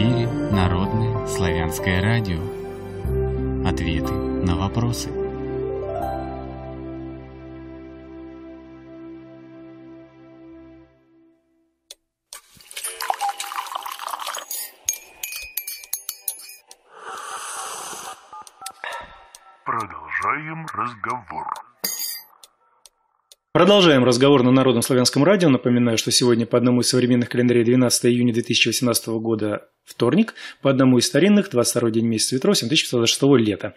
эфире Народное славянское радио. Ответы на вопросы. Продолжаем разговор на Народном славянском радио. Напоминаю, что сегодня по одному из современных календарей 12 июня 2018 года вторник, по одному из старинных 22 день месяца ветров 7526 лета.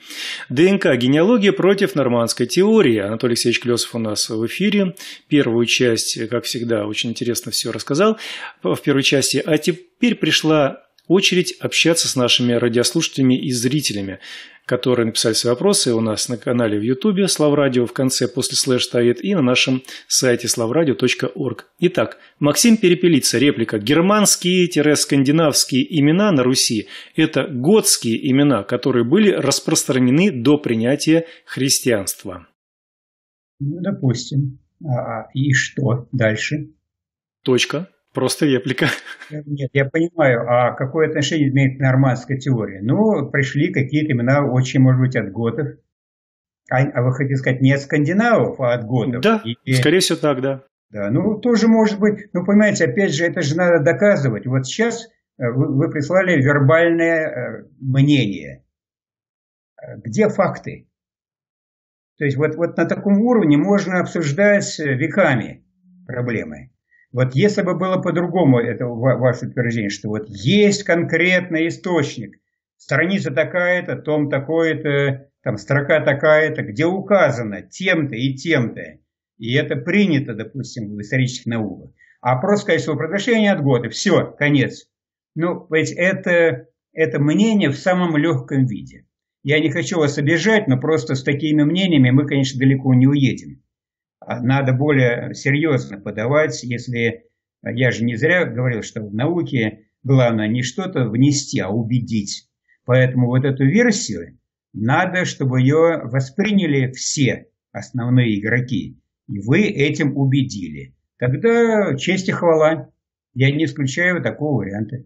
ДНК «Генеалогия против нормандской теории». Анатолий Алексеевич Клесов у нас в эфире. Первую часть, как всегда, очень интересно все рассказал в первой части. А теперь пришла очередь общаться с нашими радиослушателями и зрителями которые написали свои вопросы у нас на канале в Ютубе Славрадио в конце после слэш стоит и на нашем сайте slavradio.org. Итак, Максим Перепелица, реплика. Германские-скандинавские имена на Руси – это готские имена, которые были распространены до принятия христианства. Ну, допустим. А, и что дальше? Точка. Просто реплика. Нет, я понимаю, а какое отношение имеет нормандская теория? Ну, пришли какие-то имена очень, может быть, от готов. А, а вы хотите сказать не от скандинавов, а от готов? Да, и, скорее всего так, да. Да, ну тоже может быть. Ну, понимаете, опять же, это же надо доказывать. Вот сейчас э, вы, вы прислали вербальное э, мнение. Э, где факты? То есть вот, вот на таком уровне можно обсуждать веками проблемы. Вот если бы было по-другому, это ваше утверждение, что вот есть конкретный источник, страница такая-то, том такой-то, там строка такая-то, где указано тем-то и тем-то, и это принято, допустим, в исторических науках. А просто сказать, что произошло от года, все, конец. Ну, ведь это, это мнение в самом легком виде. Я не хочу вас обижать, но просто с такими мнениями мы, конечно, далеко не уедем. А надо более серьезно подавать, если я же не зря говорил, что в науке главное не что-то внести, а убедить. Поэтому вот эту версию надо, чтобы ее восприняли все основные игроки. И вы этим убедили. Тогда честь и хвала. Я не исключаю такого варианта.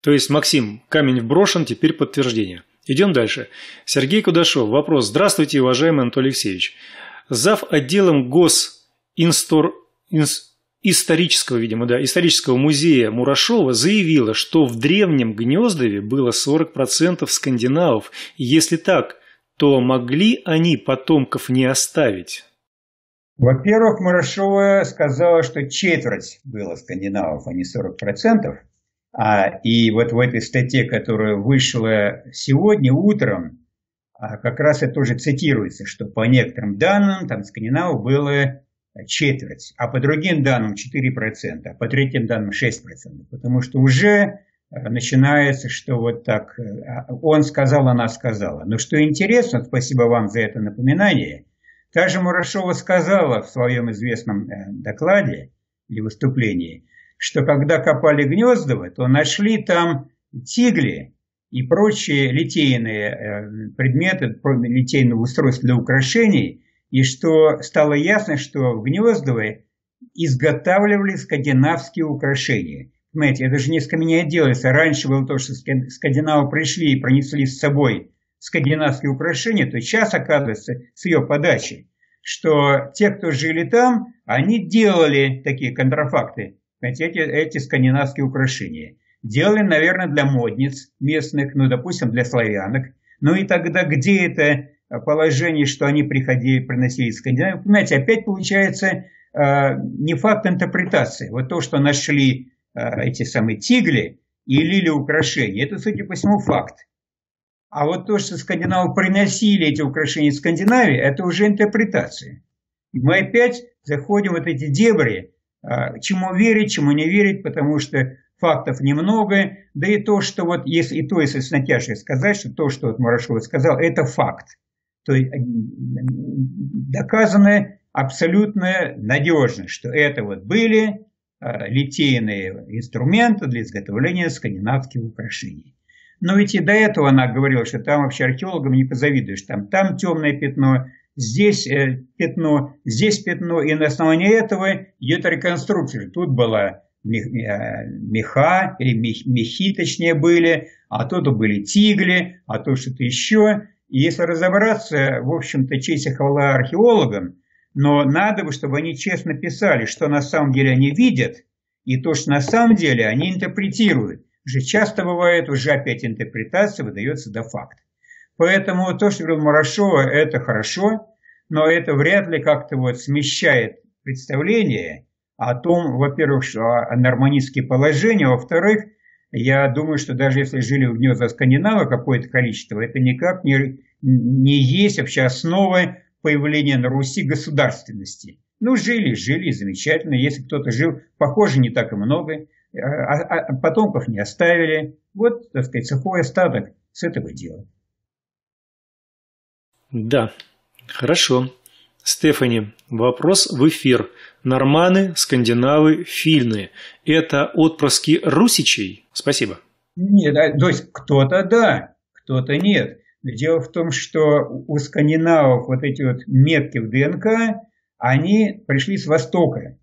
То есть, Максим, камень вброшен, теперь подтверждение. Идем дальше. Сергей Кудашов. Вопрос. Здравствуйте, уважаемый Анатолий Алексеевич зав. отделом госинстор... исторического, видимо, да, исторического музея Мурашова заявила, что в древнем Гнездове было 40% скандинавов. Если так, то могли они потомков не оставить? Во-первых, Мурашова сказала, что четверть было скандинавов, а не 40%. А, и вот в этой статье, которая вышла сегодня утром, как раз это тоже цитируется, что по некоторым данным там скандинавов было четверть, а по другим данным 4%, а по третьим данным 6%. Потому что уже э, начинается, что вот так э, он сказал, она сказала. Но что интересно, спасибо вам за это напоминание, та же Мурашова сказала в своем известном э, докладе или выступлении, что когда копали Гнездово, то нашли там тигли, и прочие литейные э, предметы, литейного устройства для украшений, и что стало ясно, что в Гнездово изготавливали скандинавские украшения. Понимаете, это же не с камня делается. Раньше было то, что скандинавы пришли и пронесли с собой скандинавские украшения, то сейчас оказывается с ее подачи, что те, кто жили там, они делали такие контрафакты, эти, эти скандинавские украшения. Делали, наверное, для модниц местных, ну, допустим, для славянок. Ну и тогда где это положение, что они приходили, приносили из Скандинавии? Понимаете, опять получается э, не факт интерпретации. Вот то, что нашли э, эти самые тигли и лили украшения, это, судя по всему, факт. А вот то, что скандинавы приносили эти украшения из Скандинавии, это уже интерпретация. И мы опять заходим в вот эти дебри, э, чему верить, чему не верить, потому что фактов немного, да и то, что вот, если, и то, если с натяжкой сказать, что то, что вот Марашова сказал, это факт. То есть доказано абсолютно надежно, что это вот были э, литейные инструменты для изготовления скандинавских украшений. Но ведь и до этого она говорила, что там вообще археологам не позавидуешь. Там, там темное пятно, здесь э, пятно, здесь пятно. И на основании этого идет реконструкция. Тут была меха, или мехи точнее были, а то-то были тигли, а то что-то еще. И если разобраться, в общем-то, честь и хвала археологам, но надо бы, чтобы они честно писали, что на самом деле они видят, и то, что на самом деле они интерпретируют. Уже часто бывает, уже опять интерпретация выдается до факта. Поэтому то, что говорил Марашова, это хорошо, но это вряд ли как-то вот смещает представление о том, во-первых, о норманистские положения, во-вторых, я думаю, что даже если жили в гнезда скандинавы какое-то количество, это никак не, не есть вообще основой появления на Руси государственности. Ну, жили, жили, замечательно. Если кто-то жил, похоже, не так и много. А, а, а потомков не оставили. Вот, так сказать, сухой остаток с этого дела. Да, хорошо. Стефани, вопрос в эфир. Норманы, скандинавы, финны – это отпрыски русичей? Спасибо. Нет, то есть кто-то да, кто-то нет. Дело в том, что у скандинавов вот эти вот метки в ДНК, они пришли с востока.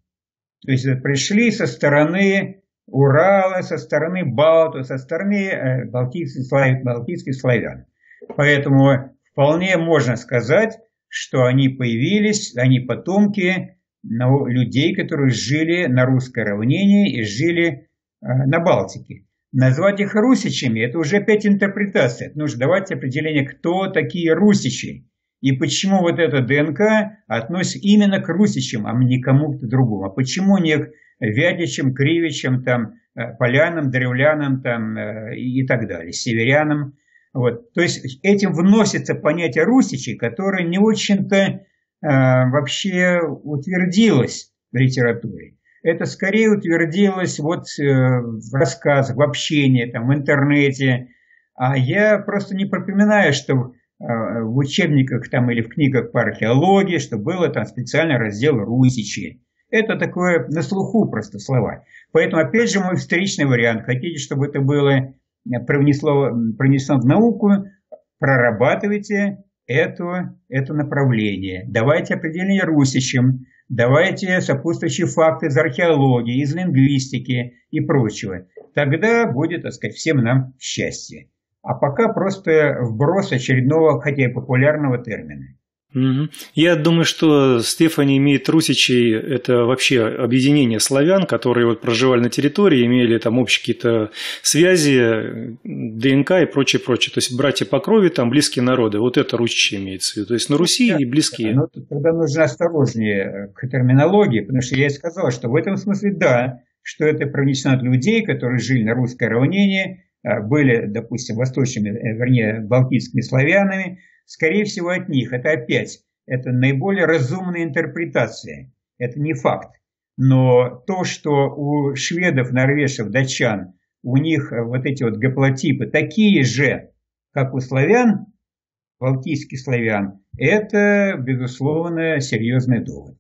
То есть пришли со стороны Урала, со стороны Балту, со стороны балтийских, балтийских славян. Поэтому вполне можно сказать, что они появились, они потомки людей, которые жили на русской равнине и жили э, на Балтике. Назвать их русичами – это уже опять интерпретация. Нужно давать определение, кто такие русичи. И почему вот эта ДНК относится именно к русичам, а не кому-то другому. А почему не к Вятичам, Кривичам, там, э, Полянам, Древлянам там, э, и так далее, Северянам. Вот. То есть этим вносится понятие русичей, которое не очень-то вообще утвердилось в литературе. Это скорее утвердилось вот э, в рассказах, в общении, там, в интернете. А я просто не припоминаю, что э, в учебниках там, или в книгах по археологии, что было там специальный раздел «Русичи». Это такое на слуху просто слова. Поэтому, опять же, мой встречный вариант. Хотите, чтобы это было принесло, принесло в науку, прорабатывайте это, это направление. Давайте определение русичам, давайте сопутствующие факты из археологии, из лингвистики и прочего. Тогда будет, так сказать, всем нам счастье. А пока просто вброс очередного, хотя и популярного термина. Я думаю, что Стефани имеет русичей – это вообще объединение славян, которые вот проживали на территории, имели там общие какие-то связи, ДНК и прочее, прочее. То есть братья по крови, там близкие народы. Вот это русичи имеется в виду. То есть на Руси да, и близкие. Но тогда нужно осторожнее к терминологии, потому что я и сказал, что в этом смысле да, что это пронесено от людей, которые жили на русской равнине, а, были, допустим, восточными, вернее, балтийскими славянами, Скорее всего, от них. Это опять, это наиболее разумная интерпретация. Это не факт. Но то, что у шведов, норвежцев, датчан, у них вот эти вот гаплотипы такие же, как у славян, балтийских славян, это, безусловно, серьезный довод.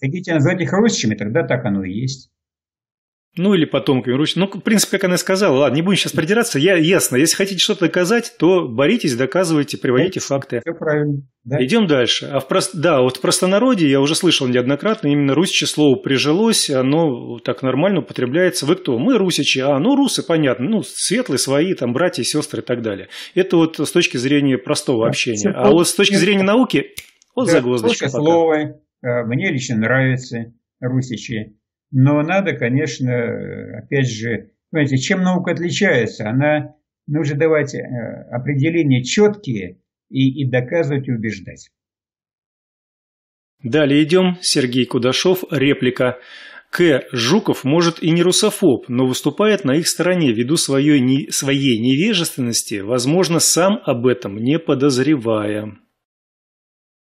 Хотите назвать их русичами, тогда так оно и есть. Ну, или потомками Руси. Ну, в принципе, как она сказала, ладно, не будем сейчас придираться. Я, ясно, если хотите что-то доказать, то боритесь, доказывайте, приводите да, факты. Все правильно. Да. Идем дальше. А в прост... Да, вот в простонародье я уже слышал неоднократно, именно русичи слово прижилось, оно так нормально употребляется. Вы кто? Мы русичи. А, ну, русы, понятно. Ну, светлые свои, там, братья, сестры и так далее. Это вот с точки зрения простого да, общения. А вот с точки зрения науки, вот да, загвоздочка слово э, мне лично нравится русичи. Но надо, конечно, опять же, понимаете, чем наука отличается? Она нужно давать э, определения четкие и, и доказывать и убеждать. Далее идем. Сергей Кудашов. Реплика. К. Жуков может и не русофоб, но выступает на их стороне ввиду своей, не, своей невежественности, возможно, сам об этом не подозревая.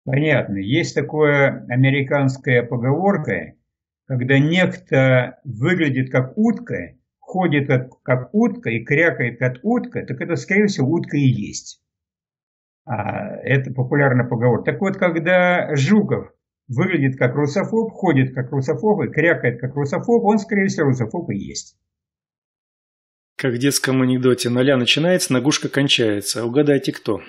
Понятно. Есть такое американская поговорка когда некто выглядит как утка, ходит как утка и крякает как утка, так это, скорее всего, утка и есть. А, это популярная поговорка. Так вот, когда Жуков выглядит как русофоб, ходит как русофоб и крякает как русофоб, он, скорее всего, русофоб и есть. Как в детском анекдоте. Ноля начинается, нагушка кончается. Угадайте, кто.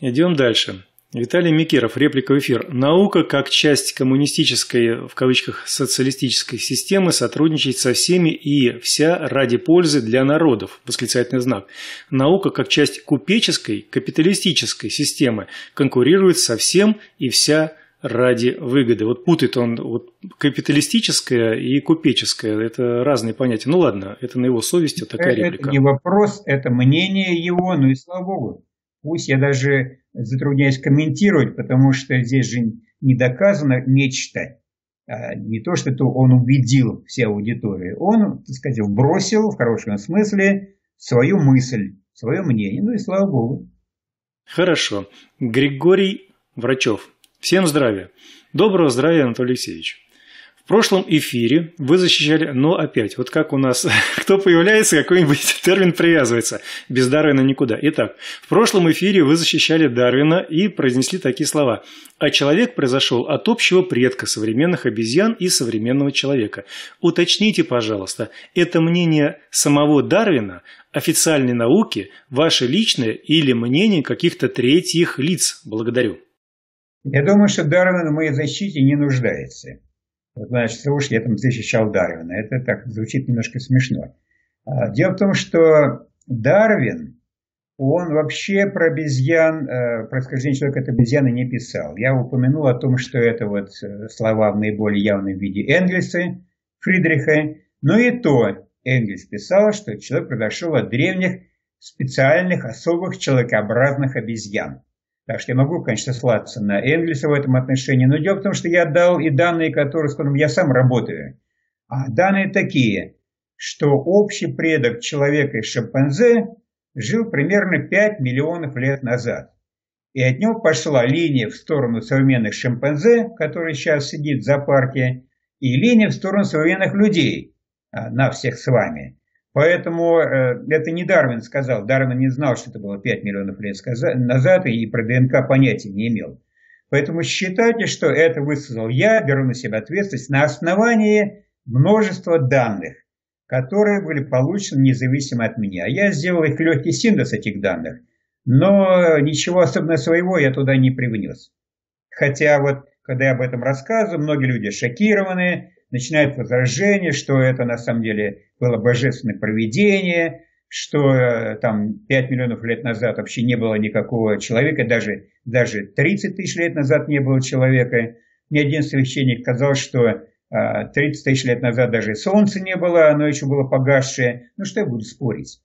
Идем дальше. Виталий Микеров, реплика в эфир. Наука, как часть коммунистической, в кавычках, социалистической системы, сотрудничает со всеми и вся ради пользы для народов. Восклицательный знак. Наука, как часть купеческой, капиталистической системы, конкурирует со всем и вся ради выгоды. Вот путает он вот, капиталистическое и купеческое. Это разные понятия. Ну ладно, это на его совести такая это реплика. Это не вопрос, это мнение его, ну и слава богу. Пусть я даже затрудняюсь комментировать, потому что здесь же не доказано нечто. А не то, что он убедил все аудитории. Он, так сказать, бросил в хорошем смысле свою мысль, свое мнение. Ну и слава богу. Хорошо. Григорий Врачев. Всем здравия. Доброго здравия, Анатолий Алексеевич. Прошлом эфире вы защищали, но опять, вот как у нас, кто появляется, какой-нибудь термин привязывается. Без Дарвина никуда. Итак, в прошлом эфире вы защищали Дарвина и произнесли такие слова. А человек произошел от общего предка современных обезьян и современного человека. Уточните, пожалуйста, это мнение самого Дарвина, официальной науки, ваше личное или мнение каких-то третьих лиц? Благодарю. Я думаю, что Дарвин в моей защите не нуждается. Значит, уж я там защищал Дарвина. Это так звучит немножко смешно. А, дело в том, что Дарвин, он вообще про обезьян, э, происхождение человека от обезьяны не писал. Я упомянул о том, что это вот э, слова в наиболее явном виде Энгельса, Фридриха. Но и то Энгельс писал, что человек произошел от древних специальных, особых человекообразных обезьян. Так что я могу, конечно, ссылаться на Энгельса в этом отношении, но дело в том, что я дал и данные, которые, с которыми я сам работаю. А данные такие, что общий предок человека и шимпанзе жил примерно 5 миллионов лет назад. И от него пошла линия в сторону современных шимпанзе, который сейчас сидит в зоопарке, и линия в сторону современных людей, а, на всех с вами. Поэтому э, это не Дарвин сказал. Дарвин не знал, что это было 5 миллионов лет назад и про ДНК понятия не имел. Поэтому считайте, что это высказал я, беру на себя ответственность на основании множества данных, которые были получены независимо от меня. Я сделал их легкий синтез этих данных, но ничего особенно своего я туда не привнес. Хотя вот, когда я об этом рассказываю, многие люди шокированы, начинают возражение, что это на самом деле было божественное провидение, что э, там 5 миллионов лет назад вообще не было никакого человека, даже, даже 30 тысяч лет назад не было человека. Ни один священник сказал, что 30 э, тысяч лет назад даже солнца не было, оно еще было погасшее. Ну что я буду спорить?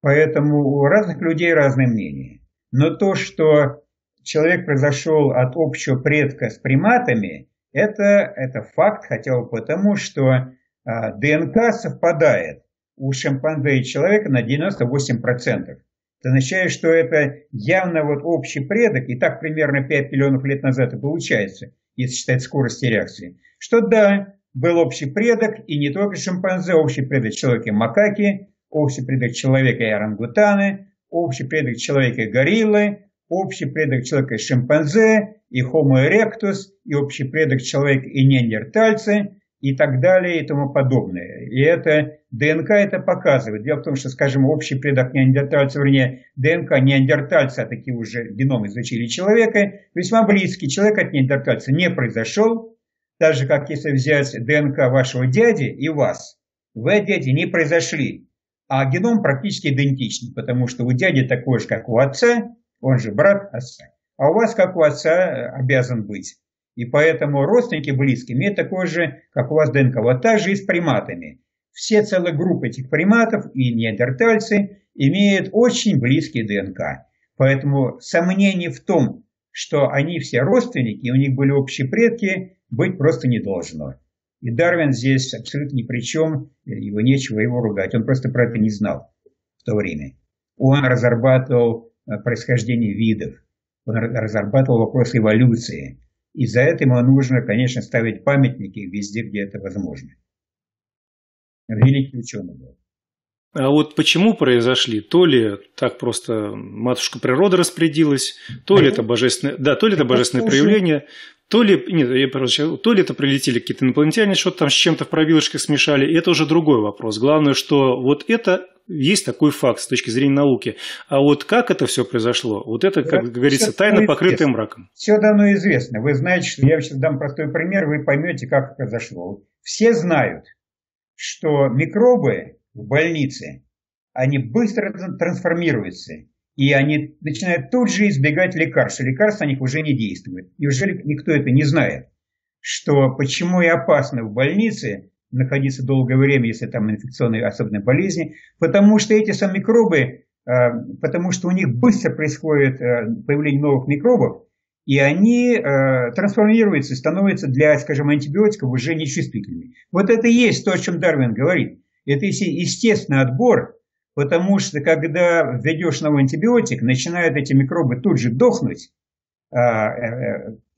Поэтому у разных людей разные мнения. Но то, что человек произошел от общего предка с приматами, это, это факт хотя бы потому, что а, ДНК совпадает у шимпанзе и человека на 98%. Это означает, что это явно вот общий предок, и так примерно 5 миллионов лет назад и получается, если считать скорость реакции, что да, был общий предок, и не только шимпанзе, общий предок человека макаки, общий предок человека и орангутаны, общий предок человека и гориллы, общий предок человека и шимпанзе, и Homo erectus, и общий предок человека и неандертальцы, и так далее и тому подобное. И это ДНК это показывает. Дело в том, что, скажем, общий предок неандертальца, вернее, ДНК неандертальца, а такие уже геном изучили человека, весьма близкий. Человек от неандертальца не произошел, так же, как если взять ДНК вашего дяди и вас. Вы от дяди не произошли, а геном практически идентичный, потому что у дяди такой же, как у отца, он же брат отца, а у вас, как у отца, обязан быть. И поэтому родственники близкие имеют такое же, как у вас ДНК. Вот так же и с приматами. Все целые группы этих приматов и неандертальцы имеют очень близкий ДНК. Поэтому сомнений в том, что они все родственники, и у них были общие предки, быть просто не должно. И Дарвин здесь абсолютно ни при чем, его нечего его ругать. Он просто про это не знал в то время. Он разрабатывал э, происхождение видов, он разрабатывал вопрос эволюции. И за это ему нужно, конечно, ставить памятники везде, где это возможно. Великий ученый был. А вот почему произошли? То ли так просто матушка природа распорядилась, то ли это божественное, да, то ли это божественное проявление, то ли, нет, я просто, то ли это прилетели какие-то инопланетяне, что-то там с чем-то в пробилочках смешали, это уже другой вопрос. Главное, что вот это есть такой факт с точки зрения науки. А вот как это все произошло, вот это, как это говорится, тайна, покрытая мраком. Все давно известно. Вы знаете, что я сейчас дам простой пример, вы поймете, как это произошло. Все знают, что микробы в больнице, они быстро трансформируются. И они начинают тут же избегать лекарств. Лекарства на них уже не действуют. Неужели никто это не знает? Что почему и опасно в больнице находиться долгое время, если там инфекционные особенные болезни, потому что эти самые микробы, э, потому что у них быстро происходит э, появление новых микробов, и они э, трансформируются, становятся для, скажем, антибиотиков уже нечувствительными. Вот это и есть то, о чем Дарвин говорит. Это естественный отбор, потому что когда введешь новый антибиотик, начинают эти микробы тут же дохнуть,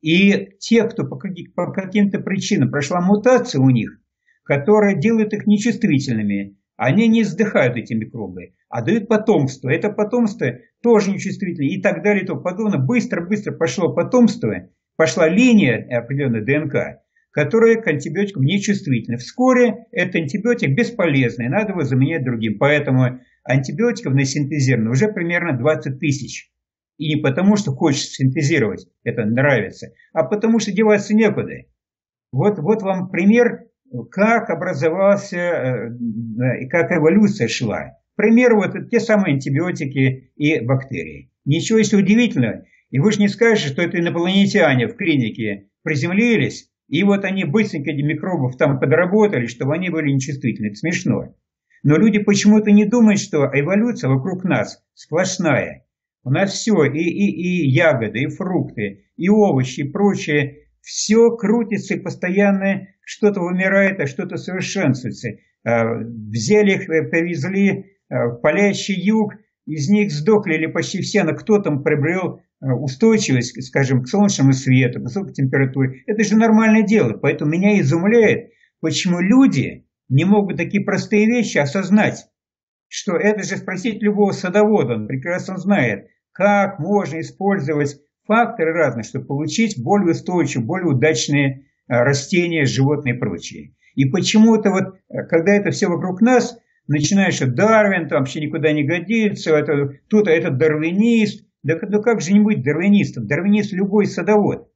и те, кто по каким-то причинам прошла мутация у них, которая делает их нечувствительными. Они не издыхают, эти микробы, а дают потомство. Это потомство тоже нечувствительное и так далее и тому подобное. Быстро-быстро пошло потомство, пошла линия определенной ДНК, которая к антибиотикам нечувствительна. Вскоре этот антибиотик бесполезный, надо его заменять другим. Поэтому антибиотиков на синтезировано уже примерно 20 тысяч. И не потому, что хочется синтезировать, это нравится, а потому что деваться некуда. Вот, вот вам пример как образовался э, как эволюция шла. К примеру, вот те самые антибиотики и бактерии. Ничего если удивительного. И вы же не скажете, что это инопланетяне в клинике приземлились, и вот они быстренько эти микробов там подработали, чтобы они были нечувствительны. Это смешно. Но люди почему-то не думают, что эволюция вокруг нас сплошная. У нас все, и, и, и ягоды, и фрукты, и овощи, и прочее, все крутится и постоянно что-то вымирает, а что-то совершенствуется. А, взяли их, э, повезли а, в палящий юг, из них сдохли или почти все, но кто там приобрел а, устойчивость, скажем, к солнечному свету, к высокой температуре. Это же нормальное дело. Поэтому меня изумляет, почему люди не могут такие простые вещи осознать. Что это же спросить любого садовода, он прекрасно знает, как можно использовать факторы разные, чтобы получить более устойчивые, более удачные э, растения, животные и прочее. И почему-то вот, э, когда это все вокруг нас, начинаешь, Дарвин там вообще никуда не годится, это, тут этот дарвинист. Да ну как же не быть дарвинистом? Дарвинист любой садовод.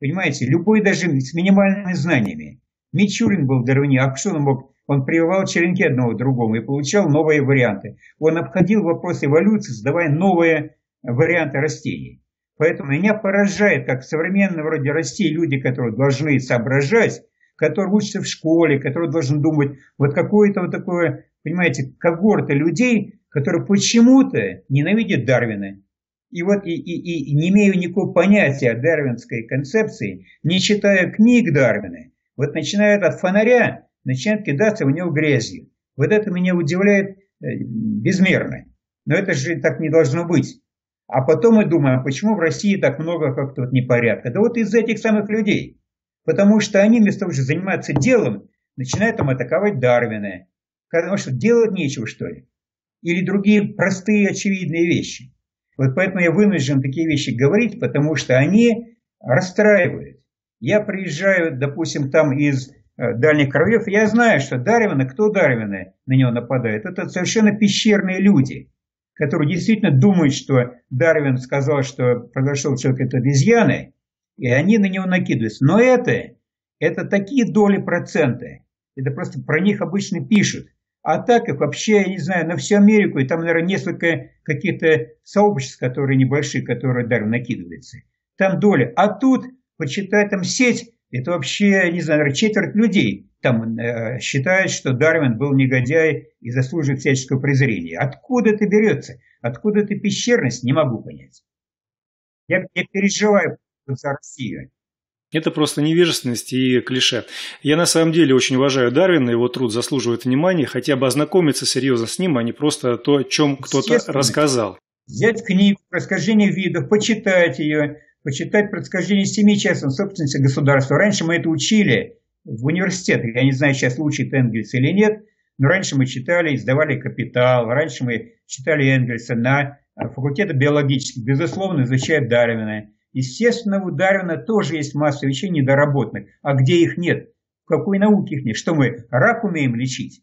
Понимаете, любой даже с минимальными знаниями. Мичурин был дарвинист, а что он мог? Он прививал черенки одного другому и получал новые варианты. Он обходил вопрос эволюции, создавая новые варианты растений. Поэтому меня поражает, как современные вроде России люди, которые должны соображать, которые учатся в школе, которые должны думать, вот какое-то вот такое, понимаете, когорта людей, которые почему-то ненавидят Дарвина. И вот и, и, и не имею никакого понятия о дарвинской концепции, не читая книг Дарвина, вот начинают от фонаря, начинают кидаться в него грязью. Вот это меня удивляет э, безмерно. Но это же так не должно быть. А потом мы думаем, а почему в России так много как-то вот непорядка? Да вот из этих самых людей. Потому что они вместо того, чтобы заниматься делом, начинают там атаковать Дарвина. Потому что делать нечего, что ли? Или другие простые, очевидные вещи. Вот поэтому я вынужден такие вещи говорить, потому что они расстраивают. Я приезжаю, допустим, там из э, дальних краев, я знаю, что Дарвина, кто Дарвина на него нападает, это совершенно пещерные люди которые действительно думают, что Дарвин сказал, что произошел человек от обезьяны, и они на него накидываются. Но это, это такие доли проценты. Это просто про них обычно пишут. А так их вообще, я не знаю, на всю Америку, и там, наверное, несколько каких-то сообществ, которые небольшие, которые Дарвин накидывается. Там доля. А тут, почитай там сеть, это вообще, не знаю, четверть людей там э, считают, что Дарвин был негодяй и заслуживает всяческого презрения. Откуда это берется? Откуда эта пещерность? Не могу понять. Я, я переживаю за Россию. Это просто невежественность и клише. Я на самом деле очень уважаю Дарвина, его труд заслуживает внимания, хотя бы ознакомиться серьезно с ним, а не просто то, о чем кто-то рассказал. Взять книгу «Происхождение видов», почитать ее, почитать «Происхождение семи частных собственности государства». Раньше мы это учили, в университетах. Я не знаю, сейчас учит Энгельс или нет, но раньше мы читали, издавали «Капитал», раньше мы читали Энгельса на факультете биологических, безусловно, изучают Дарвина. Естественно, у Дарвина тоже есть масса вещей недоработанных. А где их нет? В какой науке их нет? Что мы рак умеем лечить?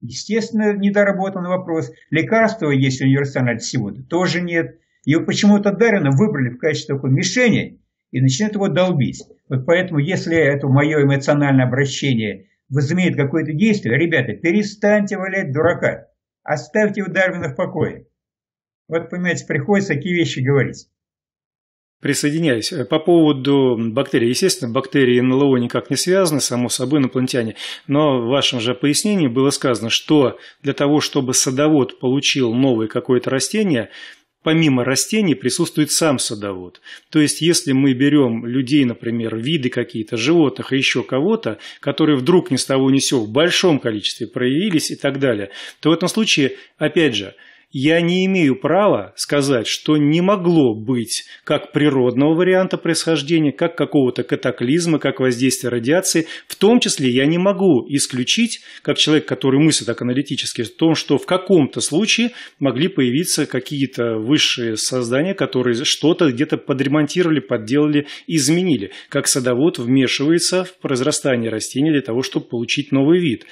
Естественно, недоработанный вопрос. Лекарства есть универсальное от всего-то? Тоже нет. И почему-то Дарина выбрали в качестве такой мишени и начинают его долбить. Вот поэтому, если это мое эмоциональное обращение возымеет какое-то действие, ребята, перестаньте валять дурака. Оставьте у Дарвина в покое. Вот, понимаете, приходится такие вещи говорить. Присоединяюсь. По поводу бактерий. Естественно, бактерии НЛО никак не связаны, само собой, инопланетяне. Но в вашем же пояснении было сказано, что для того, чтобы садовод получил новое какое-то растение, помимо растений присутствует сам садовод. То есть, если мы берем людей, например, виды какие-то, животных и еще кого-то, которые вдруг ни с того ни сего в большом количестве проявились и так далее, то в этом случае, опять же, я не имею права сказать, что не могло быть как природного варианта происхождения, как какого-то катаклизма, как воздействия радиации. В том числе я не могу исключить, как человек, который мыслит так аналитически, в том, что в каком-то случае могли появиться какие-то высшие создания, которые что-то где-то подремонтировали, подделали, изменили. Как садовод вмешивается в произрастание растений для того, чтобы получить новый вид.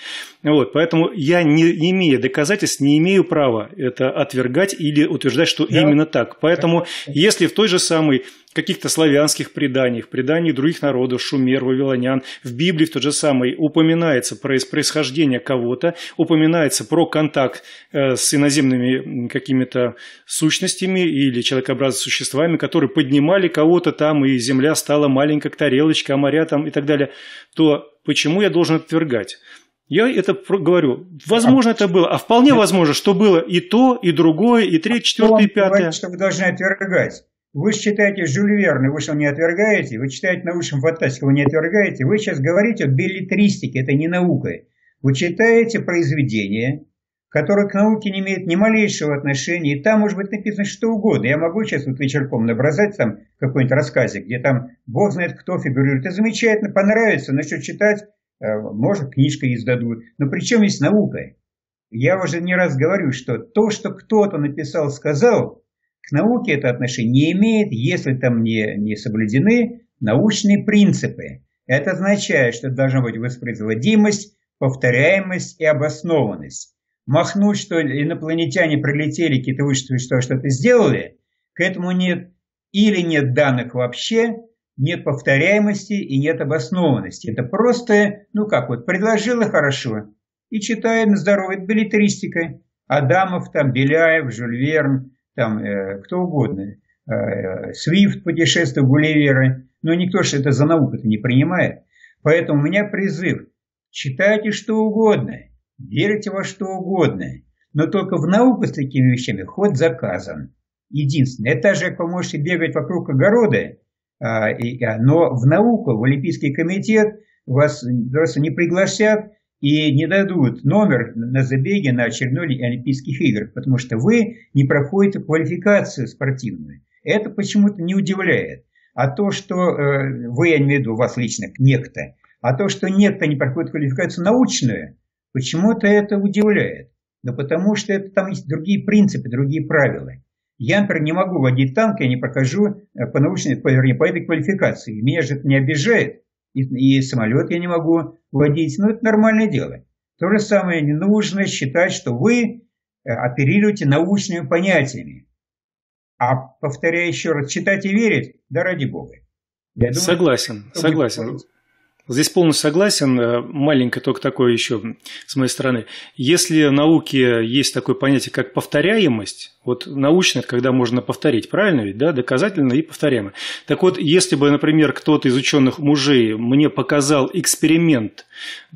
Вот, поэтому я, не имея доказательств, не имею права это отвергать или утверждать, что да. именно так. Поэтому, если в той же самой каких-то славянских преданиях, преданиях других народов, шумер, вавилонян, в Библии в тот же самый упоминается про происхождение кого-то, упоминается про контакт э, с иноземными какими-то сущностями или человекообразными существами, которые поднимали кого-то там, и земля стала маленькой, как тарелочка, а моря там и так далее, то почему я должен отвергать? Я это говорю. Возможно, это было. А вполне возможно, что было и то, и другое, и третье, четвертое, и пятое. Что вы должны отвергать. Вы читаете Жюль Верна, вы что, не отвергаете? Вы читаете научную фантастику, вы не отвергаете? Вы сейчас говорите о билетристике, это не наука. Вы читаете произведения, которые к науке не имеют ни малейшего отношения, и там может быть написано что угодно. Я могу сейчас вот вечерком набросать там какой-нибудь рассказик, где там Бог знает кто фигурирует. Это замечательно, понравится, начнет читать, может, книжкой издадут. Но при чем есть наука? Я уже не раз говорю, что то, что кто-то написал, сказал, к науке это отношение не имеет, если там не, не соблюдены научные принципы. Это означает, что должна быть воспроизводимость, повторяемость и обоснованность. Махнуть, что инопланетяне прилетели, какие-то высшие что что-то сделали, к этому нет или нет данных вообще, нет повторяемости и нет обоснованности. Это просто, ну как вот, предложила хорошо и читает на здоровье. Это билетристика. Адамов, там, Беляев, Жюль Верн, там, э, кто угодно. Э, Свифт, путешествие Гулливера. Но никто же это за науку-то не принимает. Поэтому у меня призыв. Читайте что угодно. Верьте во что угодно. Но только в науку с такими вещами ход заказан. Единственное. Это же, как вы можете бегать вокруг огорода, но в науку, в Олимпийский комитет вас просто не пригласят и не дадут номер на забеге на очередной Олимпийских игр, потому что вы не проходите квалификацию спортивную. Это почему-то не удивляет. А то, что э, вы, я имею в виду, вас лично некто, а то, что некто не проходит квалификацию научную, почему-то это удивляет. Да потому что это, там есть другие принципы, другие правила. Я, например, не могу водить танк, я не прохожу э, по научной, по, вернее, по этой квалификации. Меня же это не обижает. И, и самолет я не могу водить. Но это нормальное дело. То же самое не нужно считать, что вы э, оперируете научными понятиями. А, повторяю еще раз, читать и верить, да ради бога. Я думаю, согласен, согласен. Здесь полностью согласен. Э, маленькое только такое еще с моей стороны. Если в науке есть такое понятие, как повторяемость, вот научно это когда можно повторить, правильно ведь, да, доказательно и повторяемо. Так вот, если бы, например, кто-то из ученых мужей мне показал эксперимент,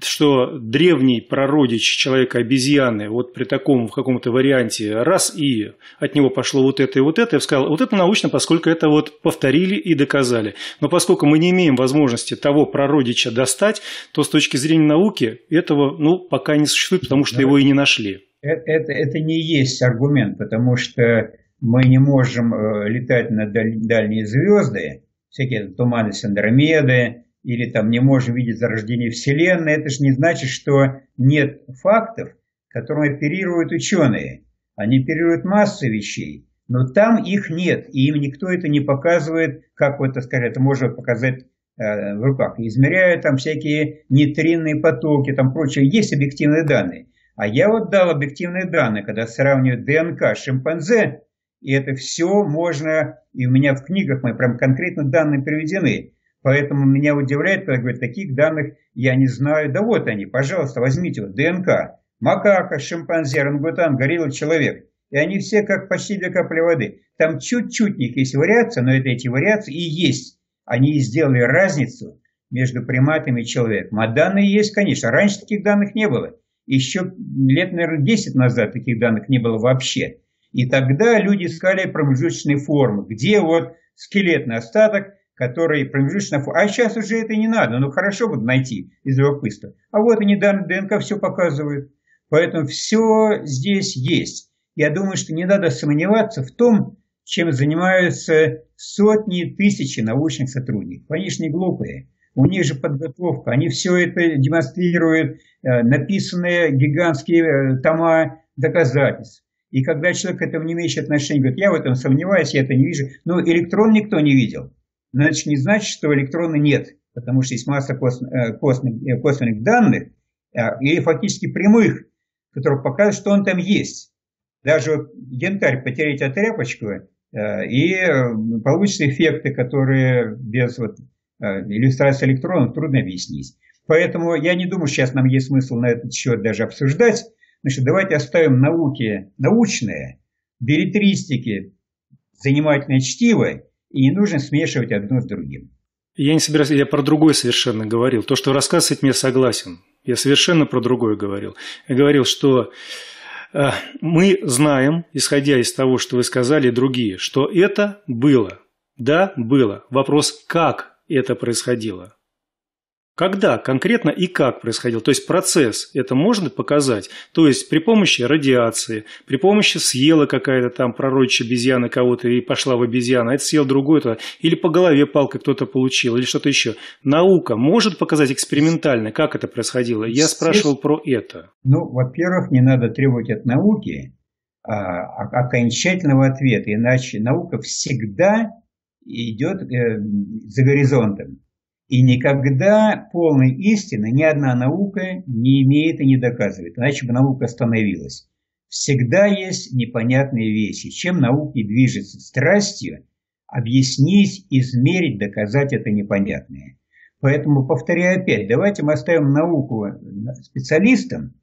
что древний прародич человека-обезьяны вот при таком в каком-то варианте раз и от него пошло вот это и вот это, я бы сказал, вот это научно, поскольку это вот повторили и доказали. Но поскольку мы не имеем возможности того прародича достать, то с точки зрения науки этого ну, пока не существует, потому что его и не нашли. Э, это, это не есть аргумент, потому что мы не можем э, летать на дальние звезды, всякие туманы с Андромеды, или там не можем видеть зарождение Вселенной. Это же не значит, что нет фактов, которыми оперируют ученые. Они оперируют массой вещей. Но там их нет, и им никто это не показывает, как вот, так сказать, это можно показать в руках. Измеряют там всякие нейтринные потоки, там прочее. Есть объективные данные. А я вот дал объективные данные, когда сравниваю ДНК шимпанзе, и это все можно, и у меня в книгах мои прям конкретно данные приведены. Поэтому меня удивляет, когда говорят, таких данных я не знаю. Да вот они, пожалуйста, возьмите вот ДНК. Макака, шимпанзе, рангутан, горилла, человек. И они все как почти две капли воды. Там чуть-чуть них есть вариация, но это эти вариации и есть. Они сделали разницу между приматами и человеком. А данные есть, конечно. Раньше таких данных не было. Еще лет, наверное, 10 назад таких данных не было вообще. И тогда люди искали промежуточные формы, где вот скелетный остаток, который промежуточная форма. А сейчас уже это не надо, ну хорошо бы найти из любопытства. А вот они данные ДНК все показывают. Поэтому все здесь есть. Я думаю, что не надо сомневаться в том, чем занимаются сотни, тысячи научных сотрудников. Они же не глупые. У них же подготовка. Они все это демонстрируют, э, написанные гигантские э, тома доказательств. И когда человек к этому не имеет отношения, говорит, я в этом сомневаюсь, я это не вижу. Но электрон никто не видел. Значит, не значит, что электрона нет. Потому что есть масса э, косвенных, косвенных данных, или фактически прямых, которые показывают, что он там есть. Даже вот янтарь потереть от тряпочку, и э, получится эффекты, которые без вот, э, иллюстрации электронов трудно объяснить. Поэтому я не думаю, сейчас нам есть смысл на этот счет даже обсуждать. Значит, давайте оставим науки научные, билетристики, занимательное чтиво, и не нужно смешивать одно с другим. Я не собираюсь, я про другое совершенно говорил. То, что рассказывает мне согласен. Я совершенно про другое говорил. Я говорил, что э, мы знаем, исходя из того, что вы сказали, другие, что это было. Да, было. Вопрос, как это происходило. Когда конкретно и как происходил, то есть процесс, это можно показать, то есть при помощи радиации, при помощи съела какая-то там пророчья обезьяна кого-то и пошла в обезьяну, а это съел другой, то или по голове палкой кто-то получил, или что-то еще. Наука может показать экспериментально, как это происходило? Я спрашивал про это. Ну, во-первых, не надо требовать от науки а, окончательного ответа, иначе наука всегда идет э, за горизонтом. И никогда полной истины ни одна наука не имеет и не доказывает, иначе бы наука остановилась. Всегда есть непонятные вещи. Чем науки движется страстью, объяснить, измерить, доказать это непонятное. Поэтому, повторяю опять, давайте мы оставим науку специалистам,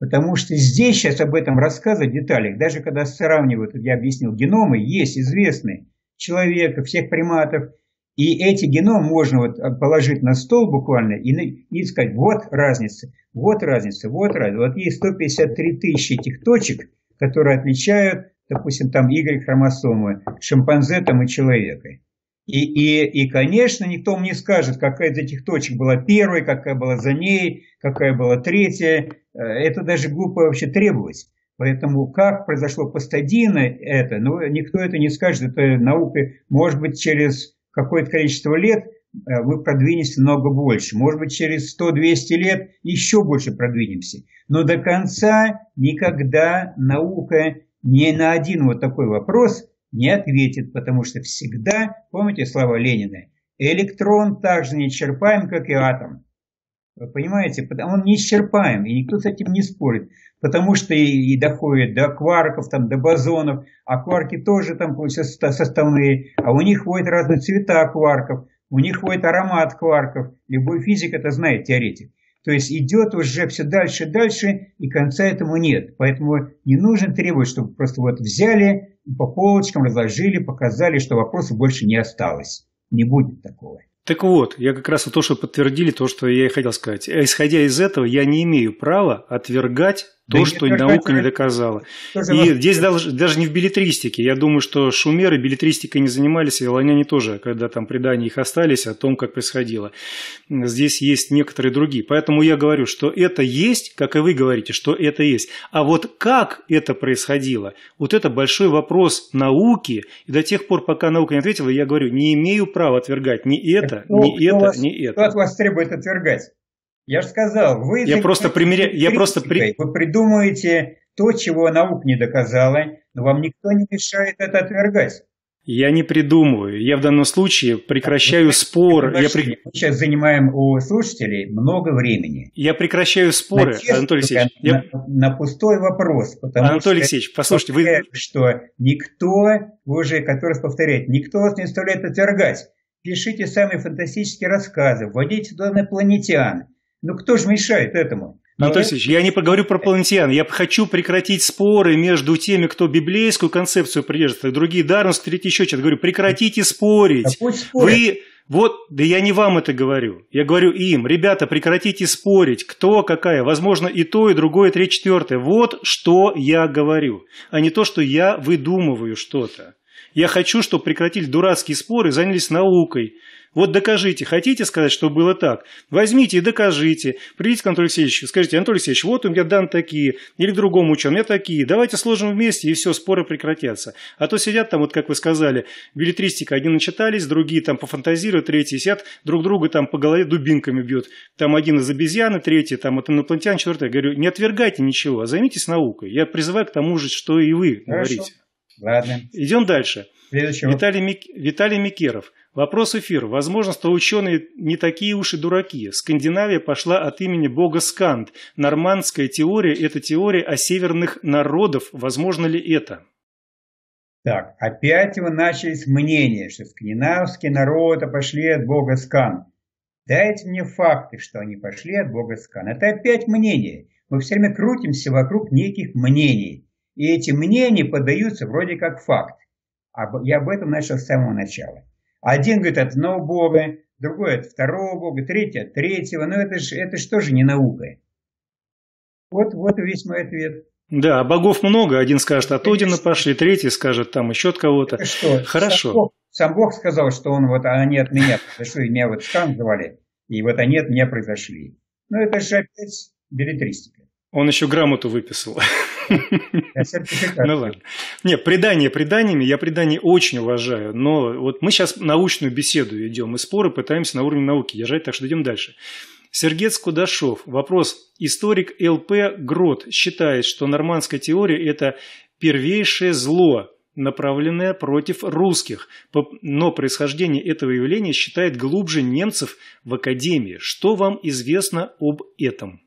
потому что здесь сейчас об этом рассказывать в деталях, даже когда сравнивают, я объяснил, геномы есть известные человека, всех приматов – и эти геномы можно вот положить на стол буквально и, и сказать, вот разница, вот разница, вот разница. Вот есть 153 тысячи этих точек, которые отличают, допустим, там Y-хромосомы, шимпанзе там и человека. И, и, и, конечно, никто мне не скажет, какая из этих точек была первой, какая была за ней, какая была третья. Э, это даже глупо вообще требовать. Поэтому как произошло по стадийно это, ну, никто это не скажет. Это наука, может быть, через какое-то количество лет э, мы продвинемся много больше. Может быть, через 100-200 лет еще больше продвинемся. Но до конца никогда наука ни на один вот такой вопрос не ответит, потому что всегда, помните слова Ленина, электрон так же неисчерпаем, как и атом. Вы понимаете, он неисчерпаем, и никто с этим не спорит, потому что и, и доходит до кварков, там, до бозонов, а кварки тоже там составные, а у них ходят разные цвета кварков, у них ходит аромат кварков, любой физик это знает, теоретик. То есть идет уже все дальше и дальше, и конца этому нет. Поэтому не нужно требовать, чтобы просто вот взяли, по полочкам разложили, показали, что вопросов больше не осталось. Не будет такого. Так вот, я как раз то, что подтвердили, то, что я и хотел сказать. Исходя из этого, я не имею права отвергать то, да что наука не доказала. И здесь даже, даже не в билетристике. Я думаю, что шумеры билетристикой не занимались, и волоняне тоже, когда там предания их остались о том, как происходило. Здесь есть некоторые другие. Поэтому я говорю, что это есть, как и вы говорите, что это есть. А вот как это происходило, вот это большой вопрос науки. И до тех пор, пока наука не ответила, я говорю, не имею права отвергать ни это, кто, ни это, ни это. Кто от вас требует отвергать? Я же сказал, вы... Я просто примеряю... Я просто при... Вы придумываете то, чего наука не доказала. но вам никто не мешает это отвергать. Я не придумываю. Я в данном случае прекращаю спор. Я при... Мы сейчас занимаем у слушателей много времени. Я прекращаю споры, на Анатолий Алексеевич. На, я... на пустой вопрос. Потому Анатолий что Алексеевич, послушайте, вы... Что никто, вы уже который раз повторяете, никто вас не заставляет отвергать. Пишите самые фантастические рассказы, вводите туда инопланетян. Ну кто же мешает этому? Ну, то есть я не поговорю про планетян. Я хочу прекратить споры между теми, кто библейскую концепцию придерживается, другие дарвинскую, третий еще что-то. Говорю, прекратите спорить. Да Вы вот, да я не вам это говорю. Я говорю им, ребята, прекратите спорить, кто какая. Возможно, и то, и другое, и третье, четвертое. Вот что я говорю, а не то, что я выдумываю что-то. Я хочу, чтобы прекратили дурацкие споры и занялись наукой. Вот докажите, хотите сказать, что было так? Возьмите и докажите. Придите к Анатолию Алексеевичу, скажите, Анатолий Алексеевич, вот у меня данные такие, или к другому ученому, меня такие. Давайте сложим вместе, и все, споры прекратятся. А то сидят там, вот как вы сказали, билетристика, одни начитались, другие там пофантазируют, третьи сидят, друг друга там по голове дубинками бьют. Там один из обезьяны, третий там от инопланетян, четвертый. Я говорю, не отвергайте ничего, а займитесь наукой. Я призываю к тому же, что и вы Хорошо. говорите. Ладно. Идем дальше. Виталий, Мик... Виталий Микеров. Вопрос эфир. Возможно, что ученые не такие уж и дураки. Скандинавия пошла от имени бога Сканд. Нормандская теория – это теория о северных народов. Возможно ли это? Так, опять вы начали с мнения, что скандинавские народы пошли от бога Сканд. Дайте мне факты, что они пошли от бога Сканд. Это опять мнение. Мы все время крутимся вокруг неких мнений. И эти мнения подаются вроде как факт. Я об этом начал с самого начала. Один говорит от одного бога, другой от второго бога, третий от третьего. Но это же это ж тоже не наука. Вот, вот весь мой ответ. Да, богов много. Один скажет от Одина пошли, третий скажет там еще от кого-то. Что? Хорошо. Сам бог, сам бог сказал, что он вот они от меня произошли, меня вот скан звали, и вот они от меня произошли. Ну это же опять билетристика. Он еще грамоту выписал. Ну ладно. Не, предание преданиями, я предание очень уважаю, но вот мы сейчас научную беседу идем, и споры пытаемся на уровне науки держать, так что идем дальше. Сергец Кудашов. Вопрос. Историк ЛП Грот считает, что нормандская теория – это первейшее зло, направленное против русских, но происхождение этого явления считает глубже немцев в Академии. Что вам известно об этом?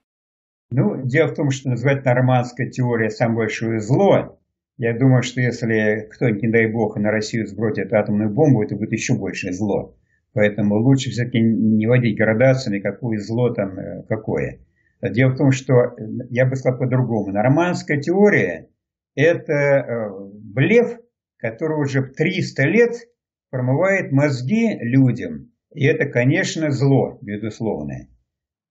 Ну, дело в том, что называть нормандская теория самое большое зло. Я думаю, что если кто-нибудь, не дай бог, на Россию сбросит атомную бомбу, это будет еще большее зло. Поэтому лучше все-таки не вводить градациями, какое зло там, э, какое. Дело в том, что я бы сказал по-другому. Нормандская теория – это э, блеф, который уже 300 лет промывает мозги людям. И это, конечно, зло, безусловное.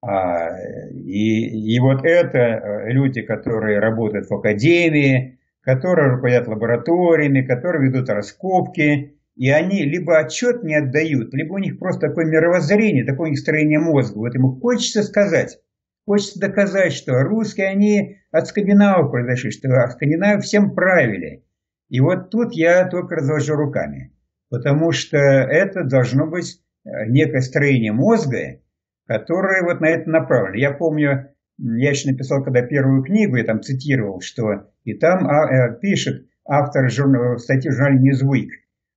А, и, и вот это э, люди, которые работают в академии, которые руководят лабораториями, которые ведут раскопки, и они либо отчет не отдают, либо у них просто такое мировоззрение, такое у них строение мозга. Вот ему хочется сказать, хочется доказать, что русские, они от скандинавов произошли, что скандинавы всем правили. И вот тут я только развожу руками, потому что это должно быть э, некое строение мозга, которые вот на это направлены. Я помню, я еще написал, когда первую книгу, я там цитировал, что и там а, э, пишет автор журнала, статьи в журнале Newsweek,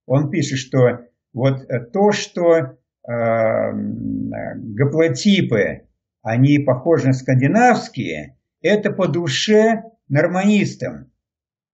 он пишет, что вот то, что э, гаплотипы, они похожи на скандинавские, это по душе норманистам.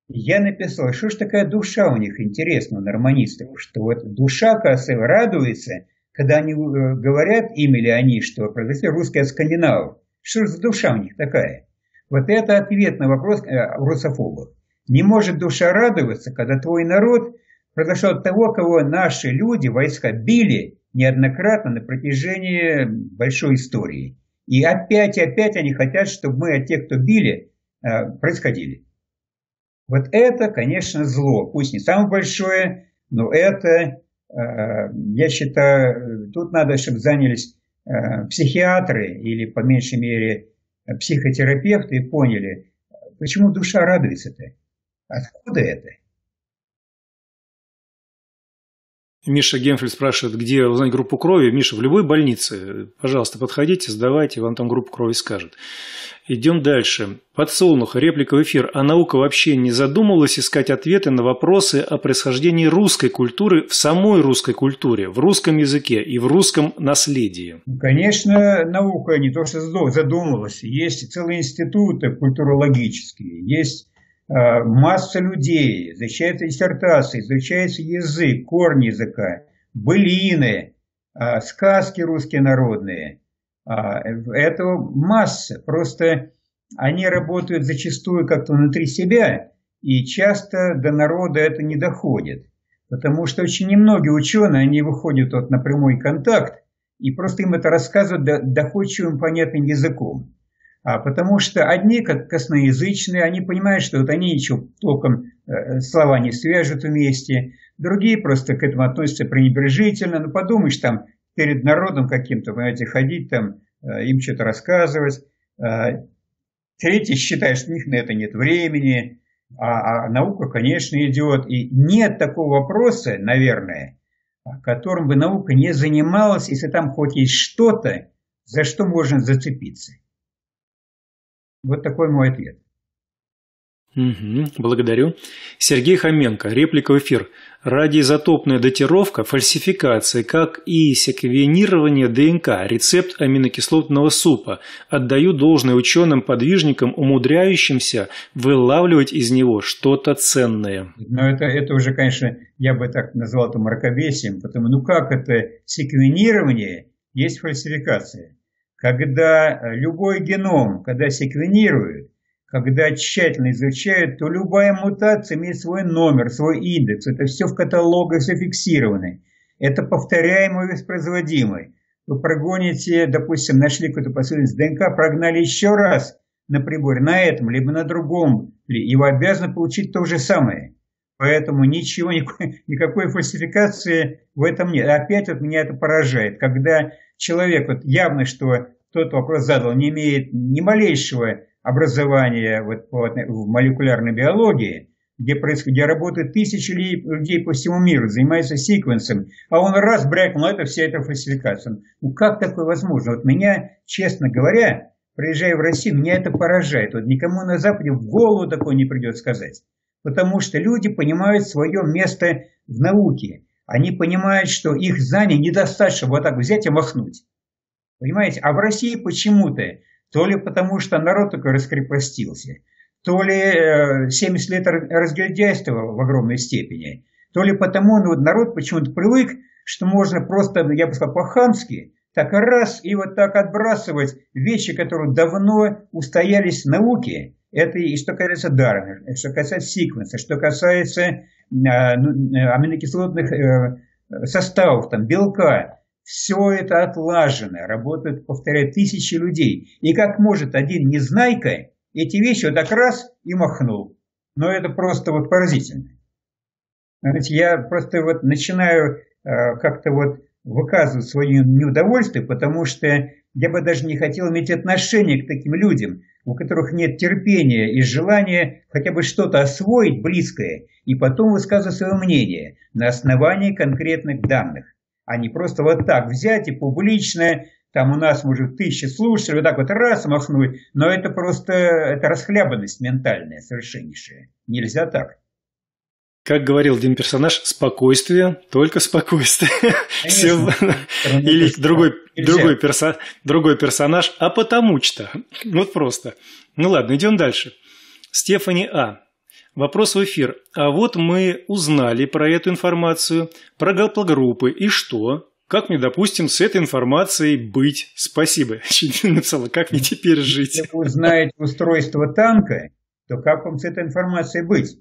Я написал, что ж такая душа у них интересная, у норманистов, что вот душа, кажется, радуется – когда они э, говорят, им или они, что произошли русские от скандинавов. Что за душа у них такая? Вот это ответ на вопрос э, русофобов. Не может душа радоваться, когда твой народ произошел от того, кого наши люди, войска, били неоднократно на протяжении большой истории. И опять и опять они хотят, чтобы мы от тех, кто били, э, происходили. Вот это, конечно, зло. Пусть не самое большое, но это я считаю, тут надо, чтобы занялись э, психиатры или, по меньшей мере, психотерапевты и поняли, почему душа радуется-то, откуда это. Миша Гемфель спрашивает, где узнать группу крови. Миша, в любой больнице, пожалуйста, подходите, сдавайте, вам там группу крови скажут. Идем дальше. Подсолнух, реплика в эфир. А наука вообще не задумывалась искать ответы на вопросы о происхождении русской культуры в самой русской культуре, в русском языке и в русском наследии? Конечно, наука не то что задумывалась. Есть целые институты культурологические, есть масса людей, изучается диссертации, изучается язык, корни языка, былины, э, сказки русские народные – а, этого масса. Просто они работают зачастую как-то внутри себя, и часто до народа это не доходит. Потому что очень немногие ученые, они выходят вот на прямой контакт, и просто им это рассказывают доходчивым, понятным языком. А потому что одни, как косноязычные, они понимают, что вот они ничего толком э, слова не свяжут вместе, другие просто к этому относятся пренебрежительно, ну подумаешь, там перед народом каким-то, понимаете, ходить там, э, им что-то рассказывать. Э, третий считает, что у них на это нет времени, а, а наука, конечно, идет. И нет такого вопроса, наверное, которым бы наука не занималась, если там хоть есть что-то, за что можно зацепиться. Вот такой мой ответ. Угу, благодарю. Сергей Хоменко, реплика в эфир. Радиоизотопная датировка, фальсификация, как и секвенирование ДНК, рецепт аминокислотного супа. Отдаю должное ученым-подвижникам, умудряющимся вылавливать из него что-то ценное. Но это, это уже, конечно, я бы так назвал это мракобесием, потому ну как это секвенирование есть фальсификация. Когда любой геном, когда секвенируют, когда тщательно изучают, то любая мутация имеет свой номер, свой индекс. Это все в каталогах зафиксировано. Это повторяемый и воспроизводимый. Вы прогоните, допустим, нашли какую-то последовательность ДНК, прогнали еще раз на приборе, на этом, либо на другом, и вы обязаны получить то же самое. Поэтому ничего, никакой, никакой фальсификации в этом нет. Опять вот меня это поражает, когда человек, вот явно, что тот вопрос задал, не имеет ни малейшего образования вот, в молекулярной биологии, где, происходит, где работают тысячи людей по всему миру, занимаются секвенсом, а он раз брякнул, это вся эта фальсификация. Ну как такое возможно? Вот меня, честно говоря, приезжая в Россию, меня это поражает. Вот никому на Западе в голову такое не придет сказать. Потому что люди понимают свое место в науке. Они понимают, что их знания недостаточно вот так взять и махнуть. Понимаете? А в России почему-то то ли потому, что народ только раскрепостился, то ли 70 э, лет разгильдяйствовал в огромной степени, то ли потому, ну, народ почему-то привык, что можно просто, я бы сказал, по-хамски, так раз и вот так отбрасывать вещи, которые давно устоялись в науке. Это и что касается Дарвина, что касается секвенса, что касается ну, аминокислотных э, составов, там, белка. Все это отлажено, работают, повторяю, тысячи людей. И как может один незнайка эти вещи вот так раз и махнул. Но это просто вот поразительно. Знаете, я просто вот начинаю э, как-то вот выказывать свое неудовольствие, потому что я бы даже не хотел иметь отношение к таким людям, у которых нет терпения и желания хотя бы что-то освоить близкое и потом высказывать свое мнение на основании конкретных данных а не просто вот так взять и публично, там у нас может тысяча слушателей, вот так вот раз махнуть, но это просто это расхлябанность ментальная совершеннейшая. Нельзя так. Как говорил один персонаж, спокойствие, только спокойствие. Все... Или другой, другой, перса... другой персонаж, а потому что. Вот просто. Ну ладно, идем дальше. Стефани А. Вопрос в эфир. А вот мы узнали про эту информацию, про гаплогруппы. И что? Как мне, допустим, с этой информацией быть? Спасибо. Чуть написала, как мне теперь жить? Если вы узнаете устройство танка, то как вам с этой информацией быть?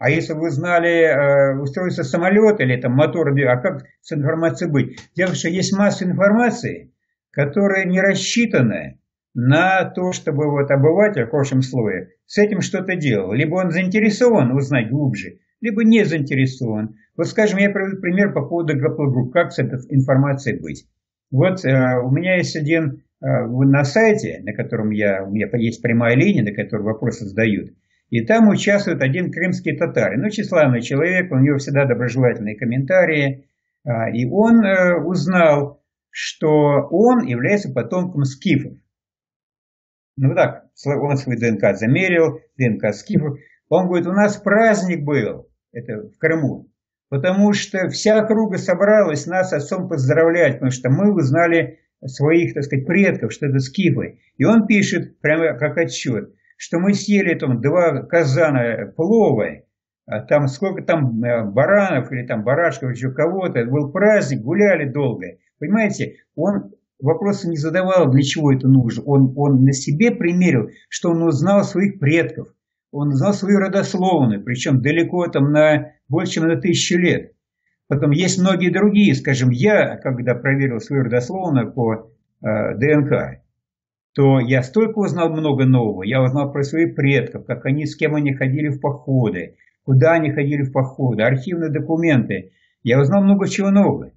А если вы знали э, устройство самолета или там мотор, а как с информацией быть? Дело в том, что есть масса информации, которая не рассчитана на то, чтобы вот обыватель в хорошем слое с этим что-то делал. Либо он заинтересован узнать глубже, либо не заинтересован. Вот, скажем, я приведу пример по поводу гаплогрупп. Как с этой информацией быть? Вот э, у меня есть один э, на сайте, на котором я, у меня есть прямая линия, на которой вопросы задают. И там участвует один крымский татарин. Ну, тщеславный человек, у него всегда доброжелательные комментарии. А, и он э, узнал, что он является потомком скифов. Ну так, он свой ДНК замерил, ДНК скифов. Он говорит, у нас праздник был, это в Крыму, потому что вся округа собралась нас отцом поздравлять, потому что мы узнали своих, так сказать, предков, что это скифы. И он пишет, прямо как отчет, что мы съели там два казана плова, а там сколько там э, баранов или там барашков, еще кого-то, был праздник, гуляли долго. Понимаете, он вопросы не задавал, для чего это нужно. Он, он на себе примерил, что он узнал своих предков, он узнал свою родословную, причем далеко там на больше, чем на тысячу лет. Потом есть многие другие, скажем, я, когда проверил свою родословную по э, ДНК, то я столько узнал много нового. Я узнал про своих предков, как они, с кем они ходили в походы, куда они ходили в походы, архивные документы. Я узнал много чего нового.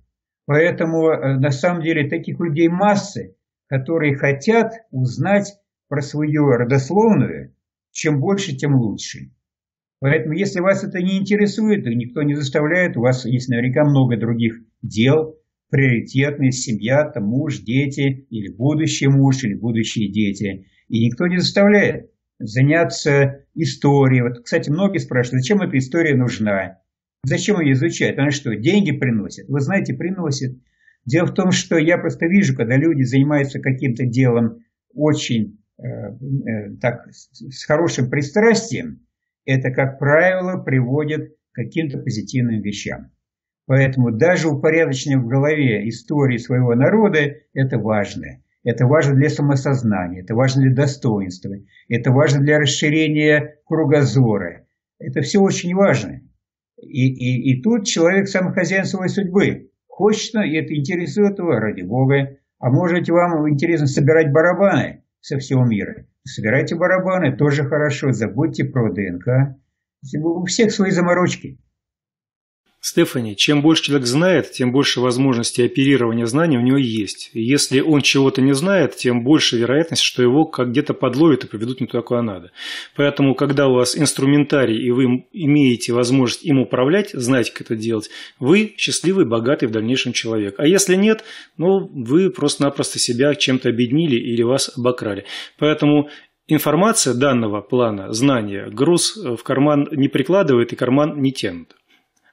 Поэтому э, на самом деле таких людей массы, которые хотят узнать про свою родословную, чем больше, тем лучше. Поэтому, если вас это не интересует, и никто не заставляет, у вас есть наверняка много других дел, приоритетные, семья, там, муж, дети, или будущий муж, или будущие дети. И никто не заставляет заняться историей. Вот, кстати, многие спрашивают, зачем эта история нужна? Зачем ее изучать? Она что, деньги приносит? Вы знаете, приносит. Дело в том, что я просто вижу, когда люди занимаются каким-то делом очень э, э, так, с хорошим пристрастием, это, как правило, приводит к каким-то позитивным вещам. Поэтому даже упорядочение в голове истории своего народа – это важно. Это важно для самосознания, это важно для достоинства, это важно для расширения кругозора. Это все очень важно. И, и, и тут человек сам хозяин своей судьбы. Хочет, и это интересует его, ради Бога. А может вам интересно собирать барабаны со всего мира. Собирайте барабаны, тоже хорошо, забудьте про ДНК. У всех свои заморочки. Стефани, чем больше человек знает, тем больше возможностей оперирования знаний у него есть. И если он чего-то не знает, тем больше вероятность, что его как где-то подловят и поведут не туда, куда надо. Поэтому, когда у вас инструментарий, и вы имеете возможность им управлять, знаете, как это делать, вы счастливый, богатый в дальнейшем человек. А если нет, ну, вы просто-напросто себя чем-то объединили или вас обокрали. Поэтому информация данного плана, знания, груз в карман не прикладывает и карман не тянут.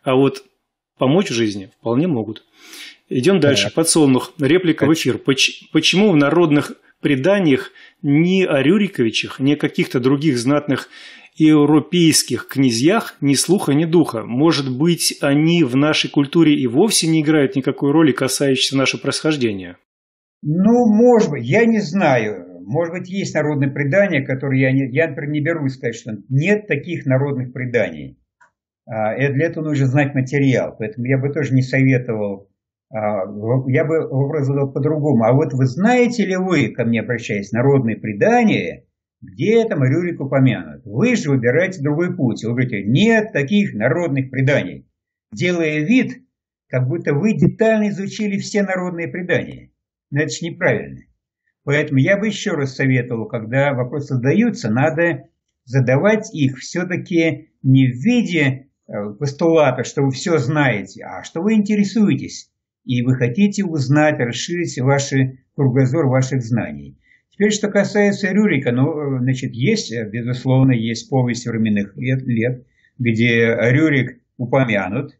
А вот помочь в жизни вполне могут. Идем дальше. Так. Подсолнух. Реплика в эфир. Почему в народных преданиях ни о Рюриковичах, ни о каких-то других знатных европейских князьях ни слуха, ни духа. Может быть, они в нашей культуре и вовсе не играют никакой роли, касающейся нашего происхождения? Ну, может быть, я не знаю. Может быть, есть народные предания, которые я, не, я например, не берусь сказать, что нет таких народных преданий. А, и для этого нужно знать материал. Поэтому я бы тоже не советовал, а, я бы вопрос задал по-другому. А вот вы знаете ли вы, ко мне обращаясь, народные предания, где там Рюрик упомянут? Вы же выбираете другой путь. Вы говорите, нет таких народных преданий. Делая вид, как будто вы детально изучили все народные предания. Но это же неправильно. Поэтому я бы еще раз советовал, когда вопросы задаются, надо задавать их все-таки не в виде постулата, что вы все знаете, а что вы интересуетесь, и вы хотите узнать, расширить ваши кругозор ваших знаний. Теперь, что касается Рюрика, ну, э, значит, есть, э, безусловно, есть повесть современных лет, лет где Рюрик упомянут.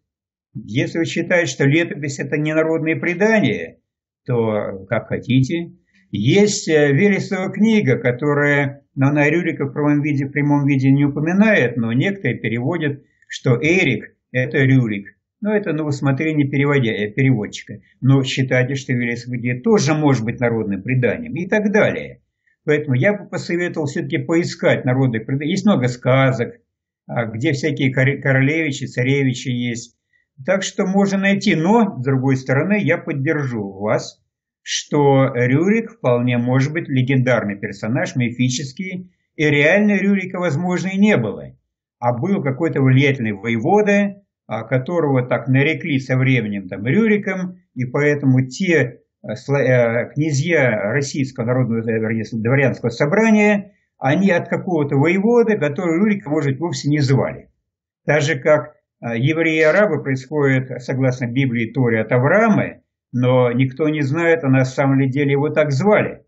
Если вы считаете, что летопись – это не народные предания, то как хотите. Есть Вересова книга, которая, но она Рюрика в прямом виде, в прямом виде не упоминает, но некоторые переводят что Эрик – это Рюрик. Но это на усмотрение переводя, э, переводчика. Но считайте, что велосипед тоже может быть народным преданием и так далее. Поэтому я бы посоветовал все-таки поискать народных преданий. Есть много сказок, а, где всякие королевичи, царевичи есть. Так что можно найти. Но, с другой стороны, я поддержу вас, что Рюрик вполне может быть легендарный персонаж, мифический. И реально Рюрика, возможно, и не было а был какой-то влиятельный воевода, а, которого так нарекли со временем там Рюриком, и поэтому те э, э, князья Российского народного вернее, дворянского собрания, они от какого-то воевода, который Рюрика, может, вовсе не звали. Так же, как евреи и арабы происходят, согласно Библии Торе, от Авраама, но никто не знает, а на самом деле его так звали.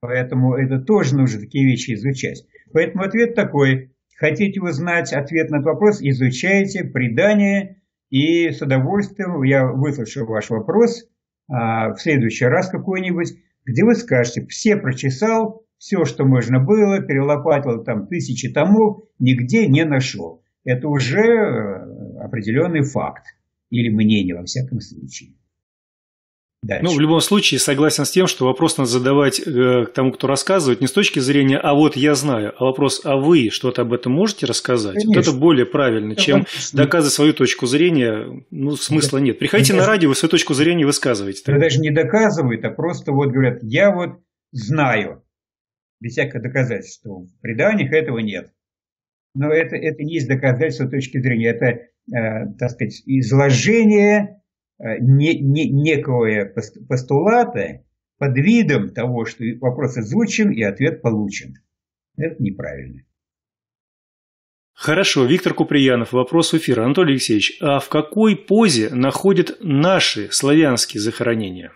Поэтому это тоже нужно такие вещи изучать. Поэтому ответ такой. Хотите узнать ответ на этот вопрос, изучайте предание, и с удовольствием я выслушаю ваш вопрос а, в следующий раз какой-нибудь, где вы скажете, все прочесал, все, что можно было, перелопатил там тысячи томов, нигде не нашел. Это уже э, определенный факт или мнение во всяком случае. Дальше. Ну, в любом случае, согласен с тем, что вопрос надо задавать э, тому, кто рассказывает, не с точки зрения «а вот я знаю», а вопрос «а вы что-то об этом можете рассказать?» Конечно. Вот это более правильно, это чем конечно. доказывать свою точку зрения. Ну, смысла да. нет. Приходите да. на радио, вы свою точку зрения высказываете. Это даже не доказывают, а просто вот говорят «я вот знаю», без всякого доказательства. В преданиях этого нет. Но это, это не есть доказательство точки зрения, это, э, так сказать, изложение не, не, некого постулата под видом того, что вопрос озвучен и ответ получен. Это неправильно. Хорошо, Виктор Куприянов, вопрос эфира. Анатолий Алексеевич, а в какой позе находят наши славянские захоронения?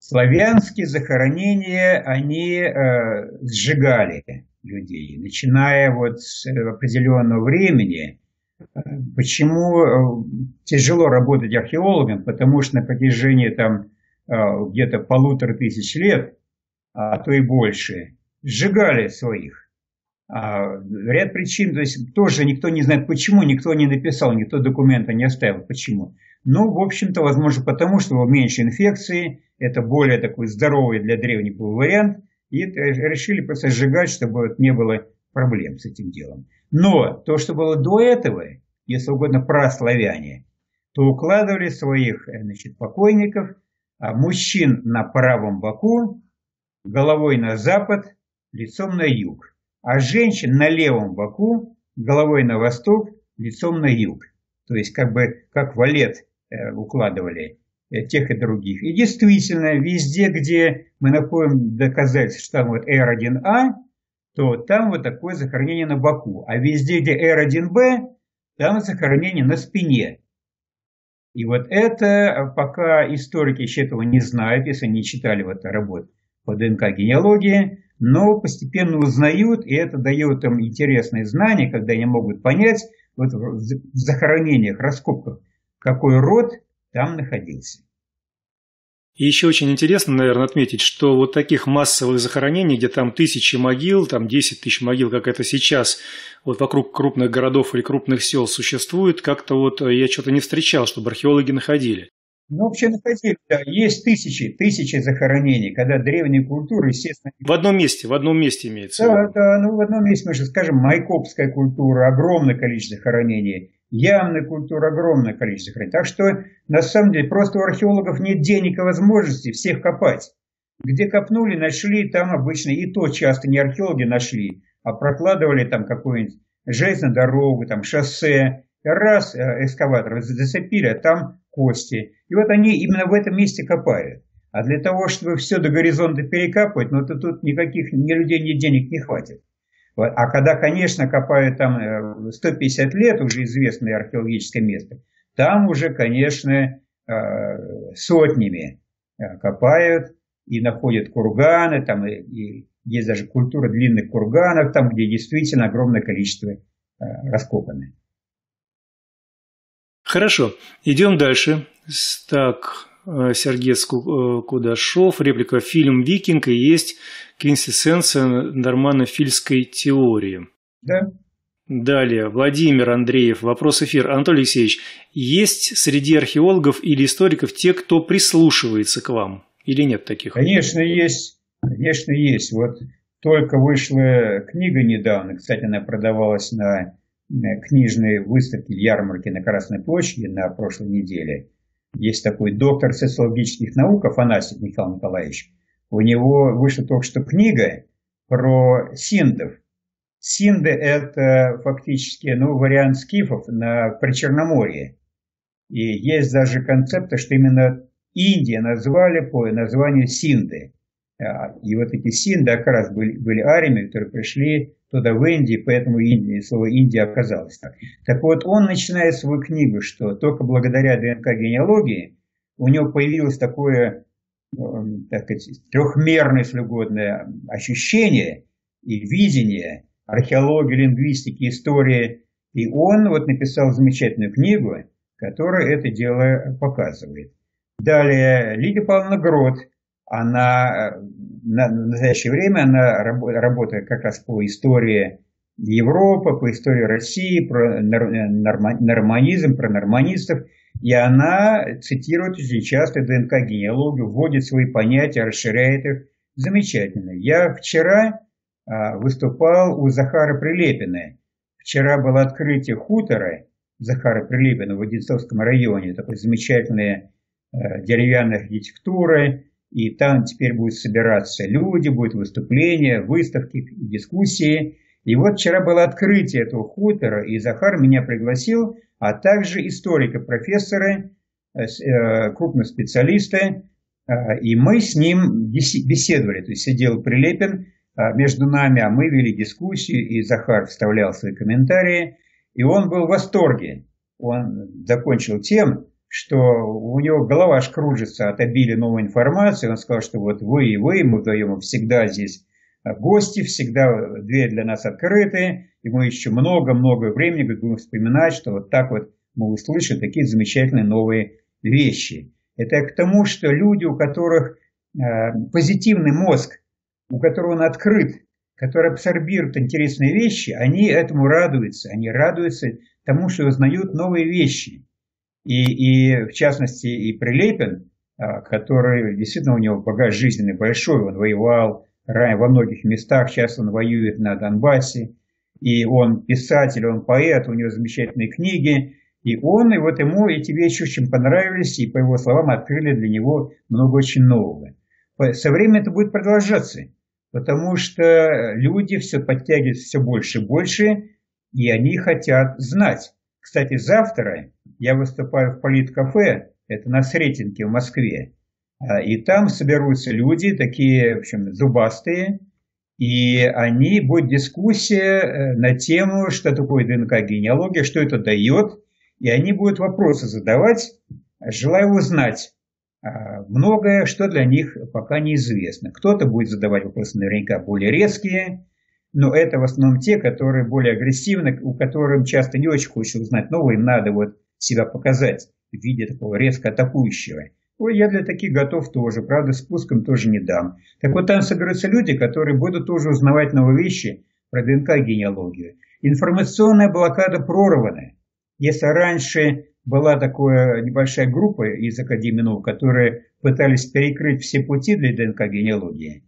Славянские захоронения, они э, сжигали людей, начиная вот с определенного времени, Почему э, тяжело работать археологом? Потому что на протяжении там э, где-то полутора тысяч лет, а то и больше, сжигали своих. А, ряд причин, то есть тоже никто не знает почему, никто не написал, никто документа не оставил, почему. Ну, в общем-то, возможно, потому что меньше инфекции, это более такой здоровый для древних был вариант, и решили просто сжигать, чтобы не было проблем с этим делом. Но то, что было до этого, если угодно, прославяне, то укладывали своих э, значит, покойников, а мужчин на правом боку, головой на запад, лицом на юг, а женщин на левом боку, головой на восток, лицом на юг. То есть как бы как валет э, укладывали э, тех и других. И действительно, везде, где мы находим доказательства, вот R1A, то там вот такое захоронение на боку. А везде, где R1B, там захоронение на спине. И вот это пока историки еще этого не знают, если не читали вот работу по ДНК-генеалогии, но постепенно узнают, и это дает им интересные знания, когда они могут понять вот в захоронениях, раскопках, какой род там находился. И еще очень интересно, наверное, отметить, что вот таких массовых захоронений, где там тысячи могил, там 10 тысяч могил, как это сейчас, вот вокруг крупных городов или крупных сел существует, как-то вот я что-то не встречал, чтобы археологи находили. Ну, вообще находили, да. Есть тысячи, тысячи захоронений, когда древние культуры, естественно... В одном месте, в одном месте имеется. Да, да, ну в одном месте, мы же скажем, майкопская культура, огромное количество захоронений явная культура, огромное количество хранить. Так что, на самом деле, просто у археологов нет денег и возможности всех копать. Где копнули, нашли, там обычно и то часто не археологи нашли, а прокладывали там какую-нибудь железную дорогу, там шоссе. Раз э, экскаватор зацепили, а там кости. И вот они именно в этом месте копают. А для того, чтобы все до горизонта перекапывать, ну то тут никаких ни людей, ни денег не хватит. А когда, конечно, копают там 150 э, лет, уже известное археологическое место, там уже, конечно, э, сотнями э, копают и находят курганы, там и есть даже культура длинных курганов, там, где действительно огромное количество раскопано. Хорошо, идем дальше. Так, Э, Сергей э, Кудашов, реплика «Фильм «Викинг» и есть квинтэссенция норманофильской теории». Да. Далее, Владимир Андреев, вопрос эфир. Анатолий Алексеевич, есть среди археологов или историков те, кто прислушивается к вам? Или нет таких? Конечно, есть. Конечно, есть. Вот только вышла книга недавно, кстати, она продавалась на книжной выставке ярмарке на Красной площади на прошлой неделе – есть такой доктор социологических наук Афанасьев Михаил Николаевич. У него вышла только что книга про синдов. Синды – это фактически ну, вариант скифов на Причерноморье. И есть даже концепты, что именно Индия назвали по названию Синды. А, и вот эти Синды как раз были, были ариями, которые пришли туда в Индии, поэтому Индия, слово Индия оказалось так. Так вот, он начинает свою книгу, что только благодаря ДНК-генеалогии у него появилось такое эм, так сказать, трехмерное, если угодно, ощущение и видение археологии, лингвистики, истории. И он вот написал замечательную книгу, которая это дело показывает. Далее Лидия Павловна Грот, она э, на настоящее время она работает как раз по истории Европы, по истории России, про норманизм, про норманистов. И она цитирует очень часто ДНК-генеалогию, вводит свои понятия, расширяет их. Замечательно. Я вчера а, выступал у Захара Прилепина. Вчера было открытие хутора Захара Прилепина в Одинцовском районе. Такой замечательной э, деревянной архитектурой и там теперь будут собираться люди, будет выступления, выставки, дискуссии. И вот вчера было открытие этого хутора, и Захар меня пригласил, а также историка, профессора, э, э, крупного специалиста, э, и мы с ним беседовали, то есть сидел Прилепин между нами, а мы вели дискуссию, и Захар вставлял свои комментарии, и он был в восторге. Он закончил тем, что у него голова аж кружится от обилия новой информации. Он сказал, что вот вы и вы, мы вдвоем всегда здесь гости, всегда двери для нас открыты, и мы еще много-много времени будем вспоминать, что вот так вот мы услышим такие замечательные новые вещи. Это к тому, что люди, у которых э, позитивный мозг, у которого он открыт, который абсорбирует интересные вещи, они этому радуются, они радуются тому, что узнают новые вещи. И, и в частности, и Прилепин, а, который действительно у него багаж жизненный большой, он воевал во многих местах, сейчас он воюет на Донбассе, и он писатель, он поэт, у него замечательные книги, и он, и вот ему эти вещи очень понравились, и по его словам открыли для него много очень нового. Со временем это будет продолжаться, потому что люди все подтягиваются все больше и больше, и они хотят знать. Кстати, завтра я выступаю в политкафе, это на Сретенке в Москве, а, и там соберутся люди, такие, в общем, зубастые, и они, будет дискуссия э, на тему, что такое ДНК-генеалогия, что это дает, и они будут вопросы задавать, желая узнать а, многое, что для них пока неизвестно. Кто-то будет задавать вопросы наверняка более резкие, но это в основном те, которые более агрессивны, у которых часто не очень хочется узнать новое, им надо вот себя показать в виде такого резко атакующего. Ой, я для таких готов тоже, правда, спуском тоже не дам. Так вот там соберутся люди, которые будут тоже узнавать новые вещи про ДНК-генеалогию. Информационная блокада прорвана. Если раньше была такая небольшая группа из Академии наук, которые пытались перекрыть все пути для ДНК-генеалогии,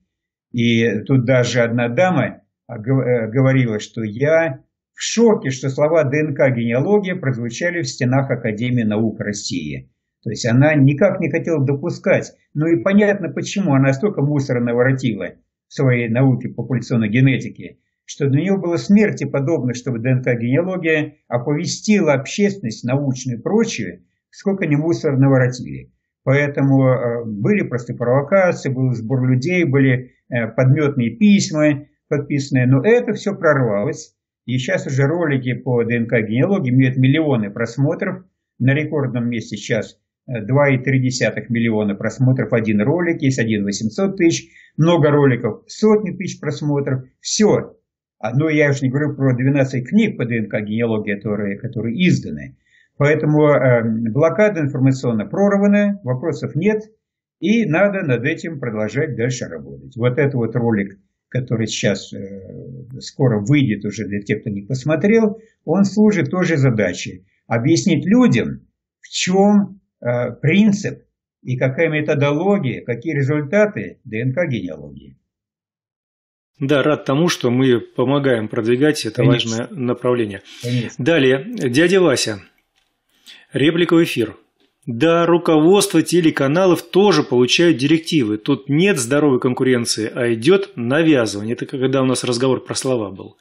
и тут даже одна дама э, говорила, что я в шоке, что слова ДНК-генеалогия прозвучали в стенах Академии наук России. То есть она никак не хотела допускать. Ну и понятно, почему она столько мусора наворотила в своей науке популяционной генетики, что для нее было смерти подобно, чтобы ДНК-генеалогия оповестила общественность, научную и прочее, сколько они мусора наворотили. Поэтому э, были просто провокации, был сбор людей, были э, подметные письма подписанные, но это все прорвалось. И сейчас уже ролики по ДНК-генеалогии имеют миллионы просмотров. На рекордном месте сейчас 2,3 э, миллиона просмотров один ролик, есть один 800 тысяч, много роликов, сотни тысяч просмотров. Все. А, Но ну, я уж не говорю про 12 книг по ДНК-генеалогии, которые, которые изданы. Поэтому э, блокада информационно прорвана, вопросов нет, и надо над этим продолжать дальше работать. Вот это вот ролик который сейчас э, скоро выйдет уже для тех, кто не посмотрел, он служит тоже задачей объяснить людям, в чем э, принцип и какая методология, какие результаты ДНК-генеалогии. Да, рад тому, что мы помогаем продвигать это Конечно. важное направление. Конечно. Далее, дядя Вася. Реплика в эфир. Да, руководство телеканалов тоже получают директивы. Тут нет здоровой конкуренции, а идет навязывание. Это когда у нас разговор про слова был.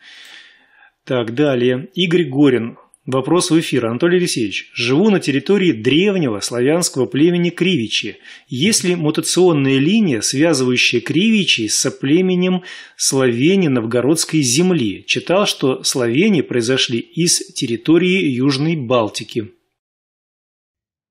Так, далее. Игорь Горин. Вопрос в эфир. Анатолий Алексеевич, живу на территории древнего славянского племени Кривичи. Есть ли мутационная линия, связывающая Кривичи с племенем Словени Новгородской земли? Читал, что словени произошли из территории Южной Балтики.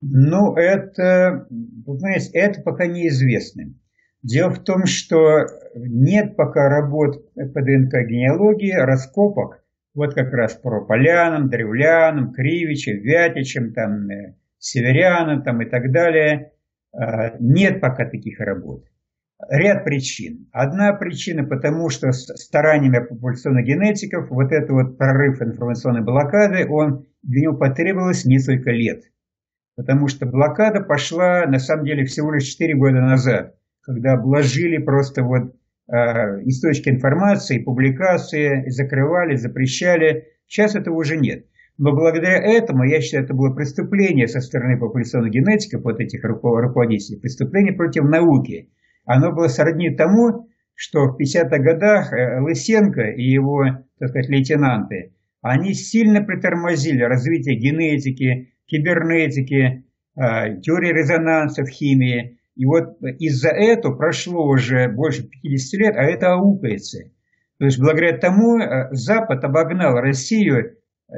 Ну, это, понимаете, это пока неизвестно. Дело в том, что нет пока работ по ДНК-генеалогии, раскопок, вот как раз про Полянам, Древлянам, Кривичем, Вятичем, там, э, Северянам там, и так далее. А, нет пока таких работ. Ряд причин. Одна причина, потому что стараниями популяционных генетиков вот этот вот прорыв информационной блокады, он, для него потребовалось несколько лет. Потому что блокада пошла, на самом деле, всего лишь 4 года назад когда обложили просто вот э, источники информации, публикации, закрывали, запрещали. Сейчас этого уже нет. Но благодаря этому, я считаю, это было преступление со стороны популяционных генетиков, вот этих руководителей, преступление против науки. Оно было сродни тому, что в 50-х годах э, Лысенко и его, так сказать, лейтенанты, они сильно притормозили развитие генетики, кибернетики, э, теории резонанса в химии. И вот из-за этого прошло уже больше 50 лет, а это аукается. То есть благодаря тому э, Запад обогнал Россию э,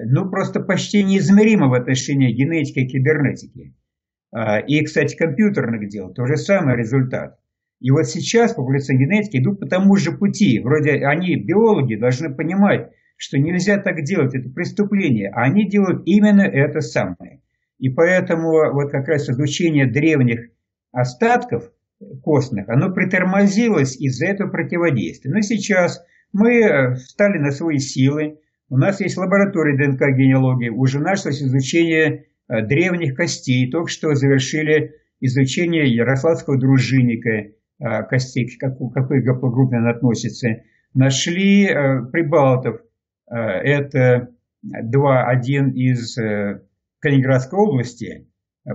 ну просто почти неизмеримо в отношении генетики и кибернетики. И, кстати, компьютерных дел, то же самый результат. И вот сейчас популяционные генетики идут по тому же пути. Вроде они, биологи, должны понимать, что нельзя так делать, это преступление. А они делают именно это самое. И поэтому вот как раз изучение древних остатков костных, оно притормозилось из-за этого противодействия. Но сейчас мы э, встали на свои силы, у нас есть лаборатория ДНК-генеалогии, уже началось изучение э, древних костей, только что завершили изучение ярославского дружинника, э, костей, к какой гаплогруппе он относится. Нашли прибалтов, это два, один из Калининградской области,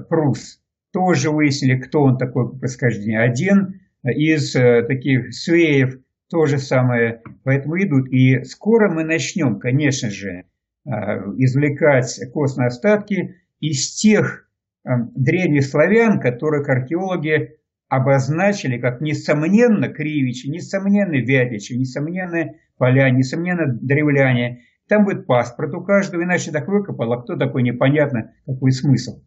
Прус, тоже выяснили, кто он такой по происхождению. Один из э, таких свеев то же самое, поэтому идут. И скоро мы начнем, конечно же, э, извлекать костные остатки из тех э, древних славян, которых археологи обозначили как несомненно кривичи, несомненно вятичи, несомненно поляне, несомненно древляне. Там будет паспорт у каждого, иначе так выкопал, а кто такой, непонятно, какой смысл.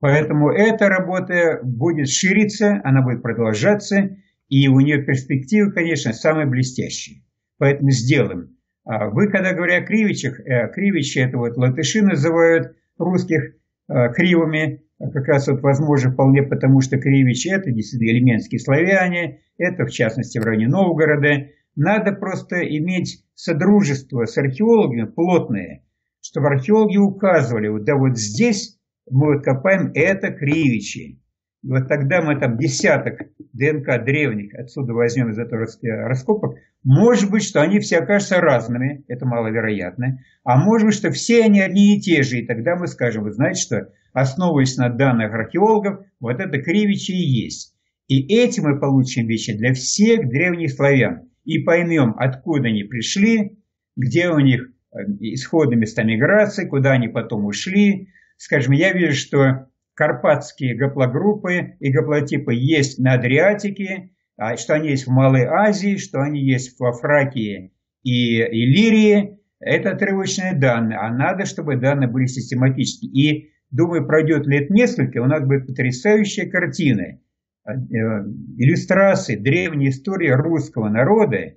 Поэтому эта работа будет шириться, она будет продолжаться, и у нее перспективы, конечно, самые блестящие. Поэтому сделаем. А вы, когда говоря о кривичах, э, кривичи это вот латыши называют русских э, кривыми, как раз вот возможно вполне потому, что кривичи это действительно элементские славяне, это в частности в районе Новгорода. Надо просто иметь содружество с археологами плотное, чтобы археологи указывали, вот да вот здесь мы вот копаем, это кривичи. И вот тогда мы там десяток ДНК древних отсюда возьмем из этого раскопок, может быть, что они все окажутся разными, это маловероятно, а может быть, что все они одни и те же, и тогда мы скажем, вы знаете что, основываясь на данных археологов, вот это кривичи и есть. И этим мы получим вещи для всех древних славян и поймем, откуда они пришли, где у них э, исходные места миграции, куда они потом ушли, скажем, я вижу, что карпатские гаплогруппы и гаплотипы есть на Адриатике, а что они есть в Малой Азии, что они есть во Фракии и Иллирии. Это отрывочные данные, а надо, чтобы данные были систематические. И, думаю, пройдет лет несколько, у нас будет потрясающая картина, иллюстрации древней истории русского народа,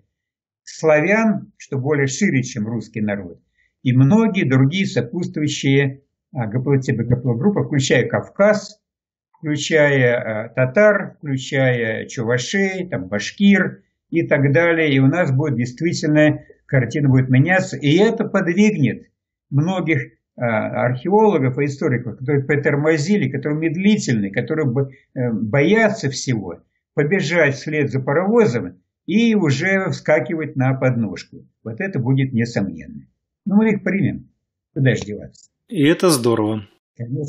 славян, что более шире, чем русский народ, и многие другие сопутствующие гаплотипы гаплогруппы, включая Кавказ, включая э, татар, включая чувашей, там, башкир и так далее. И у нас будет действительно, картина будет меняться. И это подвигнет многих э, археологов и историков, которые притормозили, которые медлительны, которые э, боятся всего, побежать вслед за паровозом и уже вскакивать на подножку. Вот это будет несомненно. Ну, мы их примем. Куда же деваться? И это здорово.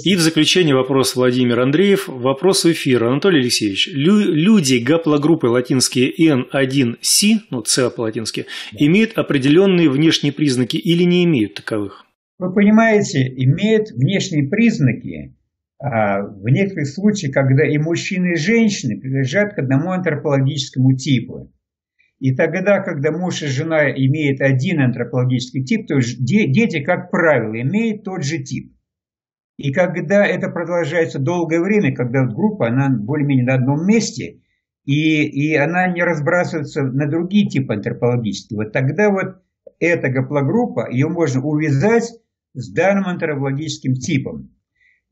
И в заключение вопрос Владимир Андреев. Вопрос в эфир. Анатолий Алексеевич, лю люди гаплогруппы латинские N1C, ну С по-латински, имеют определенные внешние признаки или не имеют таковых? Вы понимаете, имеют внешние признаки, а в некоторых случаях, когда и мужчины, и женщины принадлежат к одному антропологическому типу. И тогда, когда муж и жена имеют один антропологический тип, то дети, как правило, имеют тот же тип. И когда это продолжается долгое время, когда группа, она более-менее на одном месте, и, и она не разбрасывается на другие типы антропологические, вот тогда вот эта гаплогруппа, ее можно увязать с данным антропологическим типом.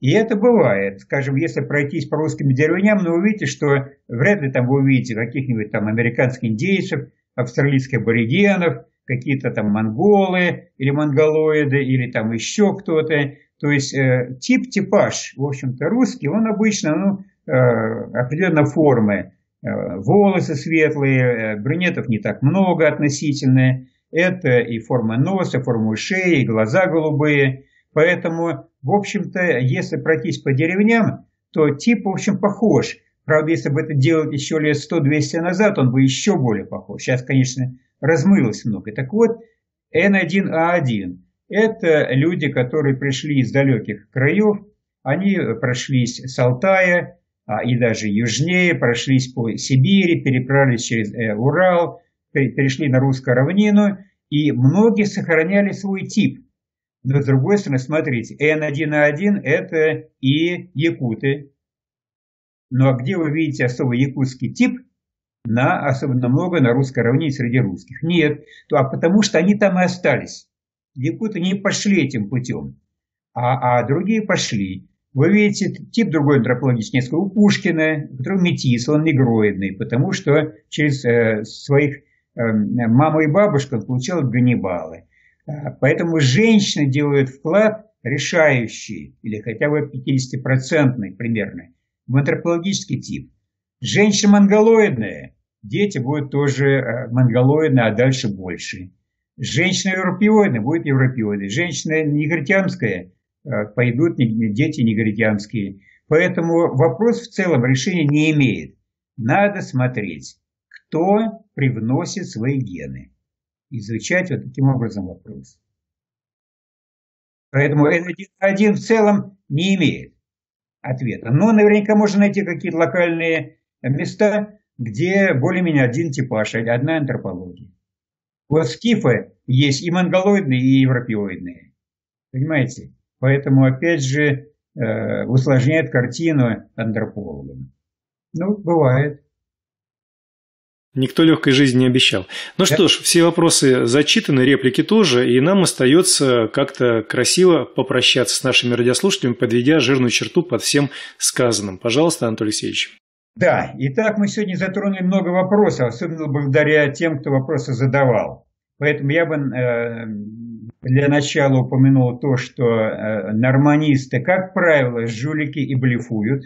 И это бывает. Скажем, если пройтись по русским деревням, ну, вы увидите, что вряд ли там вы увидите каких-нибудь там американских индейцев, австралийских аборигенов, какие-то там монголы или монголоиды, или там еще кто-то. То есть э, тип, типаж, в общем-то, русский, он обычно ну, э, определенной формы. Э, волосы светлые, э, брюнетов не так много относительно. Это и форма носа, форма шеи, и глаза голубые. Поэтому, в общем-то, если пройтись по деревням, то тип, в общем, похож. Правда, если бы это делать еще лет 100-200 назад, он бы еще более похож. Сейчас, конечно, размылось много. Так вот, N1A1 – это люди, которые пришли из далеких краев, они прошлись с Алтая а, и даже южнее, прошлись по Сибири, переправились через э, Урал, перешли на русскую равнину, и многие сохраняли свой тип. Но с другой стороны, смотрите, N1A1 это и якуты. Ну а где вы видите особо якутский тип? На особенно много на русской равнине среди русских. Нет, а потому что они там и остались. Якуты не пошли этим путем, а, а другие пошли. Вы видите тип другой антропологический, несколько у Пушкина, который метис, он негроидный, потому что через э, своих э, маму и бабушку он получал от Ганнибалы. Поэтому женщины делают вклад решающий, или хотя бы 50% примерно, в антропологический тип. Женщина монголоидная, дети будут тоже э, монголоидные, а дальше больше. Женщина европеоидная будет европеоидной. Женщина негритянская э, пойдут дети негритянские. Поэтому вопрос в целом решения не имеет. Надо смотреть, кто привносит свои гены изучать вот таким образом вопрос. Поэтому N1 в целом не имеет ответа. Но наверняка можно найти какие-то локальные места, где более-менее один типаж, одна антропология. Вот скифы есть и монголоидные, и европеоидные. Понимаете? Поэтому, опять же, э, усложняет картину антропологам. Ну, бывает. Никто легкой жизни не обещал. Ну что ж, все вопросы зачитаны, реплики тоже, и нам остается как-то красиво попрощаться с нашими радиослушателями, подведя жирную черту под всем сказанным. Пожалуйста, Анатолий Алексеевич. Да, итак, мы сегодня затронули много вопросов, особенно благодаря тем, кто вопросы задавал. Поэтому я бы э, для начала упомянул то, что э, норманисты, как правило, жулики и блефуют.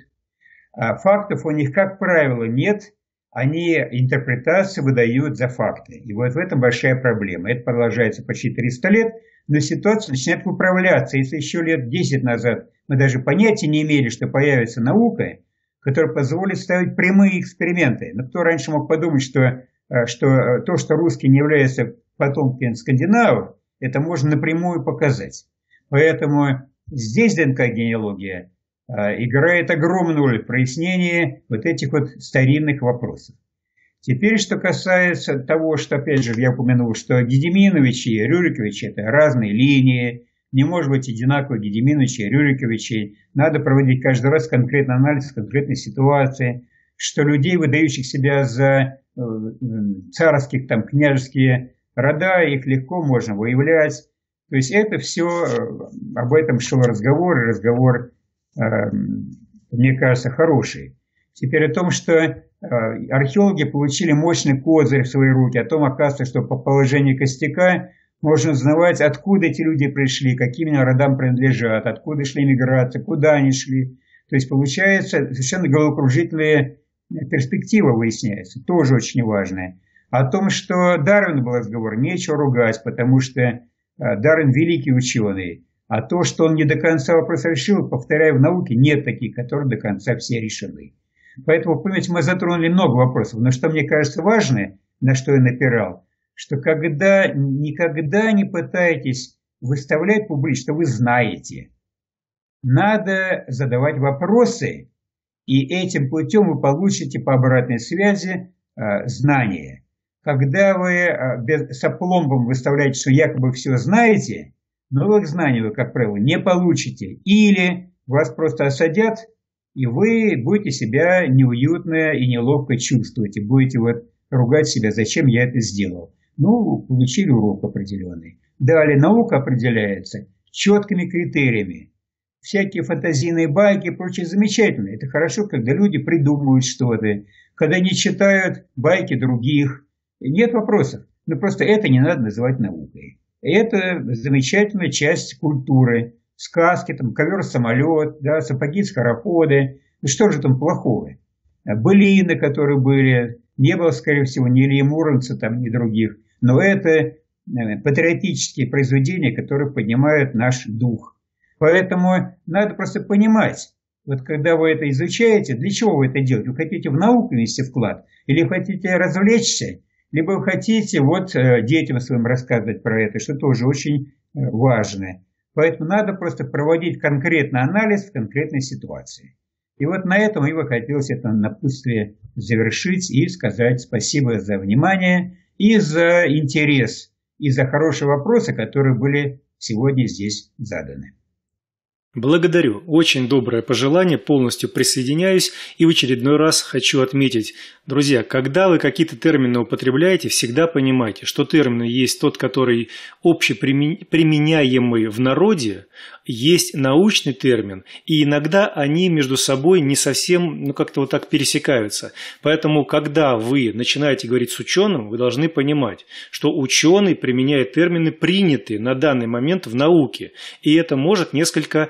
А фактов у них, как правило, нет – они интерпретацию выдают за факты. И вот в этом большая проблема. Это продолжается почти 300 лет, но ситуация начинает выправляться. Если еще лет 10 назад мы даже понятия не имели, что появится наука, которая позволит ставить прямые эксперименты. Но кто раньше мог подумать, что, э, что э, то, что русские не являются потомками скандинавов, это можно напрямую показать. Поэтому здесь ДНК-генеалогия играет огромную роль в прояснении вот этих вот старинных вопросов. Теперь, что касается того, что, опять же, я упомянул, что Гедеминовичи и Рюриковичи – это разные линии, не может быть одинаково Гедеминовичи и Рюриковичи. Надо проводить каждый раз конкретный анализ конкретной ситуации, что людей, выдающих себя за э, царских, там, княжеские рода, их легко можно выявлять. То есть это все, э, об этом шел разговор, разговор мне кажется, хороший. Теперь о том, что э, археологи получили мощный козырь в свои руки, о том, оказывается, что по положению костяка можно узнавать, откуда эти люди пришли, каким родам принадлежат, откуда шли миграции, куда они шли. То есть получается совершенно головокружительная перспектива выясняется, тоже очень важная. О том, что Дарвин был разговор, нечего ругать, потому что э, Дарвин великий ученый. А то, что он не до конца вопрос решил, повторяю, в науке нет таких, которые до конца все решены. Поэтому, понимаете, мы затронули много вопросов. Но что мне кажется важное, на что я напирал, что когда никогда не пытайтесь выставлять публично, что вы знаете. Надо задавать вопросы, и этим путем вы получите по обратной связи э, знания. Когда вы э, без, с опломбом выставляете, что якобы все знаете, новых знаний вы, как правило, не получите. Или вас просто осадят, и вы будете себя неуютно и неловко чувствовать, и будете вот ругать себя, зачем я это сделал. Ну, получили урок определенный. Далее наука определяется четкими критериями. Всякие фантазийные байки и прочее замечательно. Это хорошо, когда люди придумывают что-то, когда они читают байки других. Нет вопросов. Но просто это не надо называть наукой. Это замечательная часть культуры. Сказки, там, ковер-самолет, да, сапоги-скороходы. Ну что же там плохого? Былины, которые были, не было, скорее всего, ни Ильи Муромца, там, ни других. Но это э, патриотические произведения, которые поднимают наш дух. Поэтому надо просто понимать, вот когда вы это изучаете, для чего вы это делаете? Вы хотите в науку внести вклад? Или хотите развлечься? Либо вы хотите вот э, детям своим рассказывать про это, что тоже очень э, важно. Поэтому надо просто проводить конкретный анализ в конкретной ситуации. И вот на этом и бы хотелось это напутствие завершить и сказать спасибо за внимание и за интерес, и за хорошие вопросы, которые были сегодня здесь заданы. Благодарю. Очень доброе пожелание, полностью присоединяюсь и в очередной раз хочу отметить. Друзья, когда вы какие-то термины употребляете, всегда понимайте, что термин есть тот, который общеприменяемый в народе, есть научный термин, и иногда они между собой не совсем, ну как-то вот так пересекаются. Поэтому, когда вы начинаете говорить с ученым, вы должны понимать, что ученый применяет термины, принятые на данный момент в науке, и это может несколько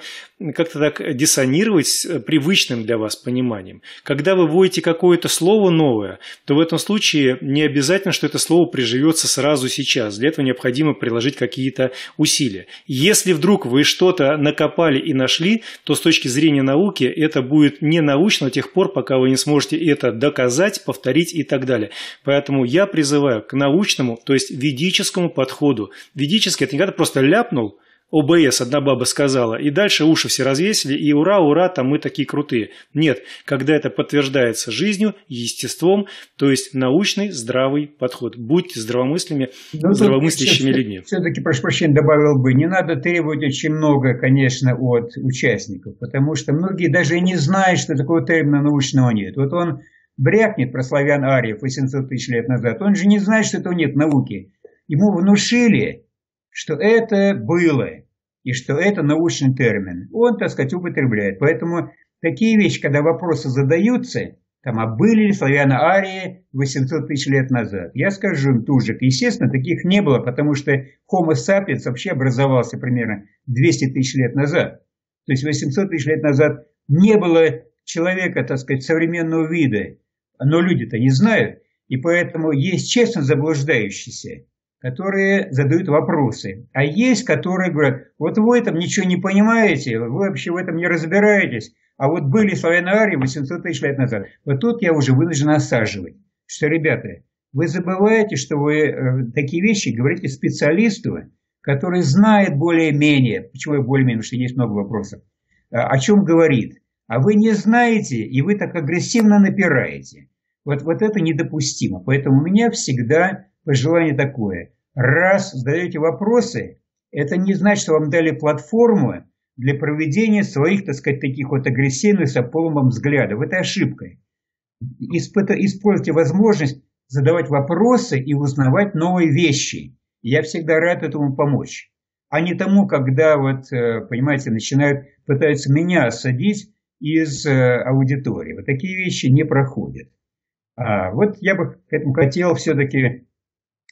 как-то так диссонировать с привычным для вас пониманием. Когда вы вводите какое-то слово новое, то в этом случае не обязательно, что это слово приживется сразу сейчас. Для этого необходимо приложить какие-то усилия. Если вдруг вы что-то накопали и нашли, то с точки зрения науки это будет не научно до тех пор, пока вы не сможете это доказать, повторить и так далее. Поэтому я призываю к научному, то есть ведическому подходу. Ведический – это не когда просто ляпнул – ОБС, одна баба сказала, и дальше уши все развесили, и ура, ура, там мы такие крутые. Нет, когда это подтверждается жизнью, естеством, то есть научный здравый подход. Будьте здравомыслями, ну, здравомыслящими людьми. Все-таки, прошу прощения, добавил бы, не надо требовать очень много, конечно, от участников, потому что многие даже и не знают, что такого термина научного нет. Вот он брякнет про славян ариев 800 тысяч лет назад, он же не знает, что этого нет науки. Ему внушили, что это было и что это научный термин. Он, так сказать, употребляет. Поэтому такие вещи, когда вопросы задаются, там, а были ли славяно-арии 800 тысяч лет назад? Я скажу им тут же, естественно, таких не было, потому что Homo sapiens вообще образовался примерно 200 тысяч лет назад. То есть 800 тысяч лет назад не было человека, так сказать, современного вида. Но люди-то не знают, и поэтому есть честно заблуждающиеся которые задают вопросы. А есть, которые говорят, вот вы этом ничего не понимаете, вы вообще в этом не разбираетесь, а вот были славяно-арии 800 тысяч лет назад. Вот тут я уже вынужден осаживать, что, ребята, вы забываете, что вы э, такие вещи говорите специалисту, который знает более-менее, почему я более-менее, потому что есть много вопросов, э, о чем говорит. А вы не знаете, и вы так агрессивно напираете. Вот, вот это недопустимо. Поэтому у меня всегда пожелание такое. Раз задаете вопросы, это не значит, что вам дали платформу для проведения своих, так сказать, таких вот агрессивных с ополумом взглядов. Это ошибка. Используйте возможность задавать вопросы и узнавать новые вещи. Я всегда рад этому помочь. А не тому, когда вот, э, понимаете, начинают, пытаются меня осадить из э, аудитории. Вот такие вещи не проходят. А вот я бы этому хотел все-таки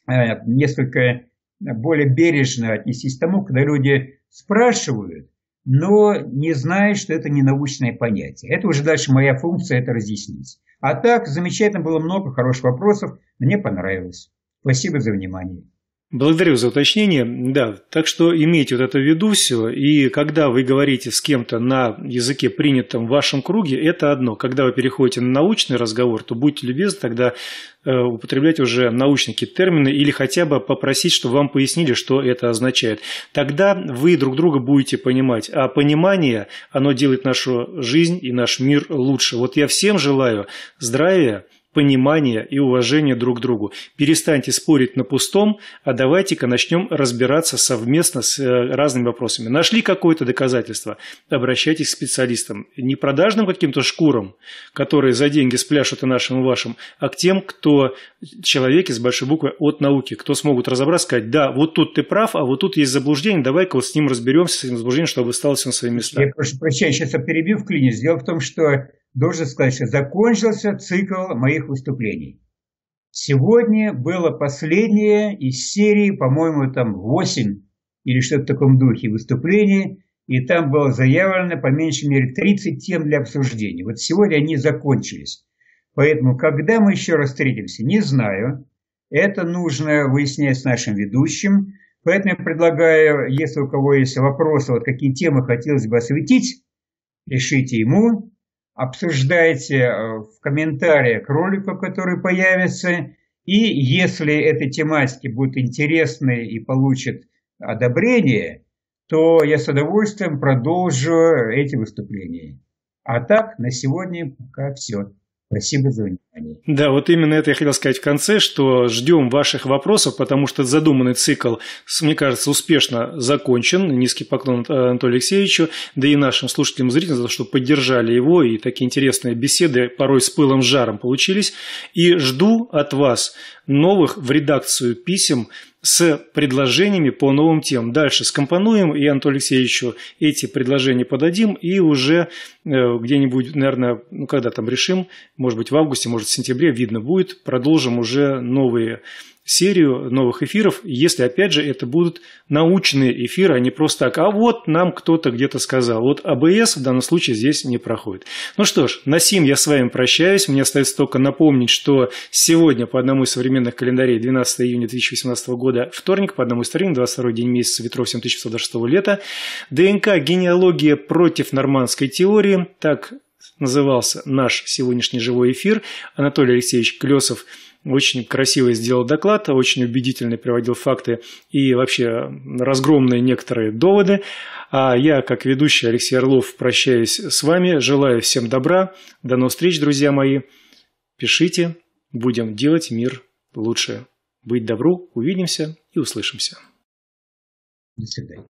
несколько более бережно отнестись к тому, когда люди спрашивают, но не знают, что это не научное понятие. Это уже дальше моя функция это разъяснить. А так, замечательно было много хороших вопросов, мне понравилось. Спасибо за внимание. Благодарю за уточнение. Да, так что имейте вот это в виду все. И когда вы говорите с кем-то на языке, принятом в вашем круге, это одно. Когда вы переходите на научный разговор, то будьте любезны тогда э, употреблять уже научные термины или хотя бы попросить, чтобы вам пояснили, что это означает. Тогда вы друг друга будете понимать. А понимание, оно делает нашу жизнь и наш мир лучше. Вот я всем желаю здравия, понимания и уважения друг к другу. Перестаньте спорить на пустом, а давайте-ка начнем разбираться совместно с э, разными вопросами. Нашли какое-то доказательство? Обращайтесь к специалистам. Не продажным каким-то шкурам, которые за деньги спляшут и нашим, и вашим, а к тем, кто человеки с большой буквы от науки, кто смогут разобраться, сказать, да, вот тут ты прав, а вот тут есть заблуждение, давай-ка вот с ним разберемся, с этим заблуждением, чтобы осталось на свои места. Я прошу прощения, сейчас я перебью в клинике. Дело в том, что должен сказать, что закончился цикл моих выступлений. Сегодня было последнее из серии, по-моему, там 8 или что-то в таком духе выступлений, и там было заявлено по меньшей мере 30 тем для обсуждения. Вот сегодня они закончились. Поэтому, когда мы еще раз встретимся, не знаю. Это нужно выяснять с нашим ведущим. Поэтому я предлагаю, если у кого есть вопросы, вот какие темы хотелось бы осветить, пишите ему, обсуждайте э, в комментариях к ролику, который появится. И если эта тематика будет интересной и получит одобрение, то я с удовольствием продолжу эти выступления. А так, на сегодня пока все. Спасибо за внимание. Да, вот именно это я хотел сказать в конце, что ждем ваших вопросов, потому что задуманный цикл, мне кажется, успешно закончен. Низкий поклон Анатолию Алексеевичу, да и нашим слушателям и зрителям за то, что поддержали его, и такие интересные беседы порой с пылом жаром получились. И жду от вас новых в редакцию писем с предложениями по новым темам. Дальше скомпонуем, и Анатолию Алексеевичу эти предложения подадим, и уже э, где-нибудь, наверное, ну, когда там решим, может быть, в августе, может, в сентябре, видно будет, продолжим уже новые серию новых эфиров, если, опять же, это будут научные эфиры, а не просто так, а вот нам кто-то где-то сказал. Вот АБС в данном случае здесь не проходит. Ну что ж, на сим я с вами прощаюсь. Мне остается только напомнить, что сегодня по одному из современных календарей 12 июня 2018 года, вторник, по одному из старин, 22 день месяца ветров 7526 лета, ДНК «Генеалогия против нормандской теории», так назывался наш сегодняшний живой эфир. Анатолий Алексеевич Клесов – очень красиво сделал доклад, очень убедительно приводил факты и вообще разгромные некоторые доводы. А я, как ведущий Алексей Орлов, прощаюсь с вами. Желаю всем добра. До новых встреч, друзья мои. Пишите. Будем делать мир лучше. Быть добру. Увидимся и услышимся. До свидания.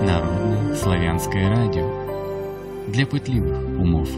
Народное славянское радио для пытливых умов.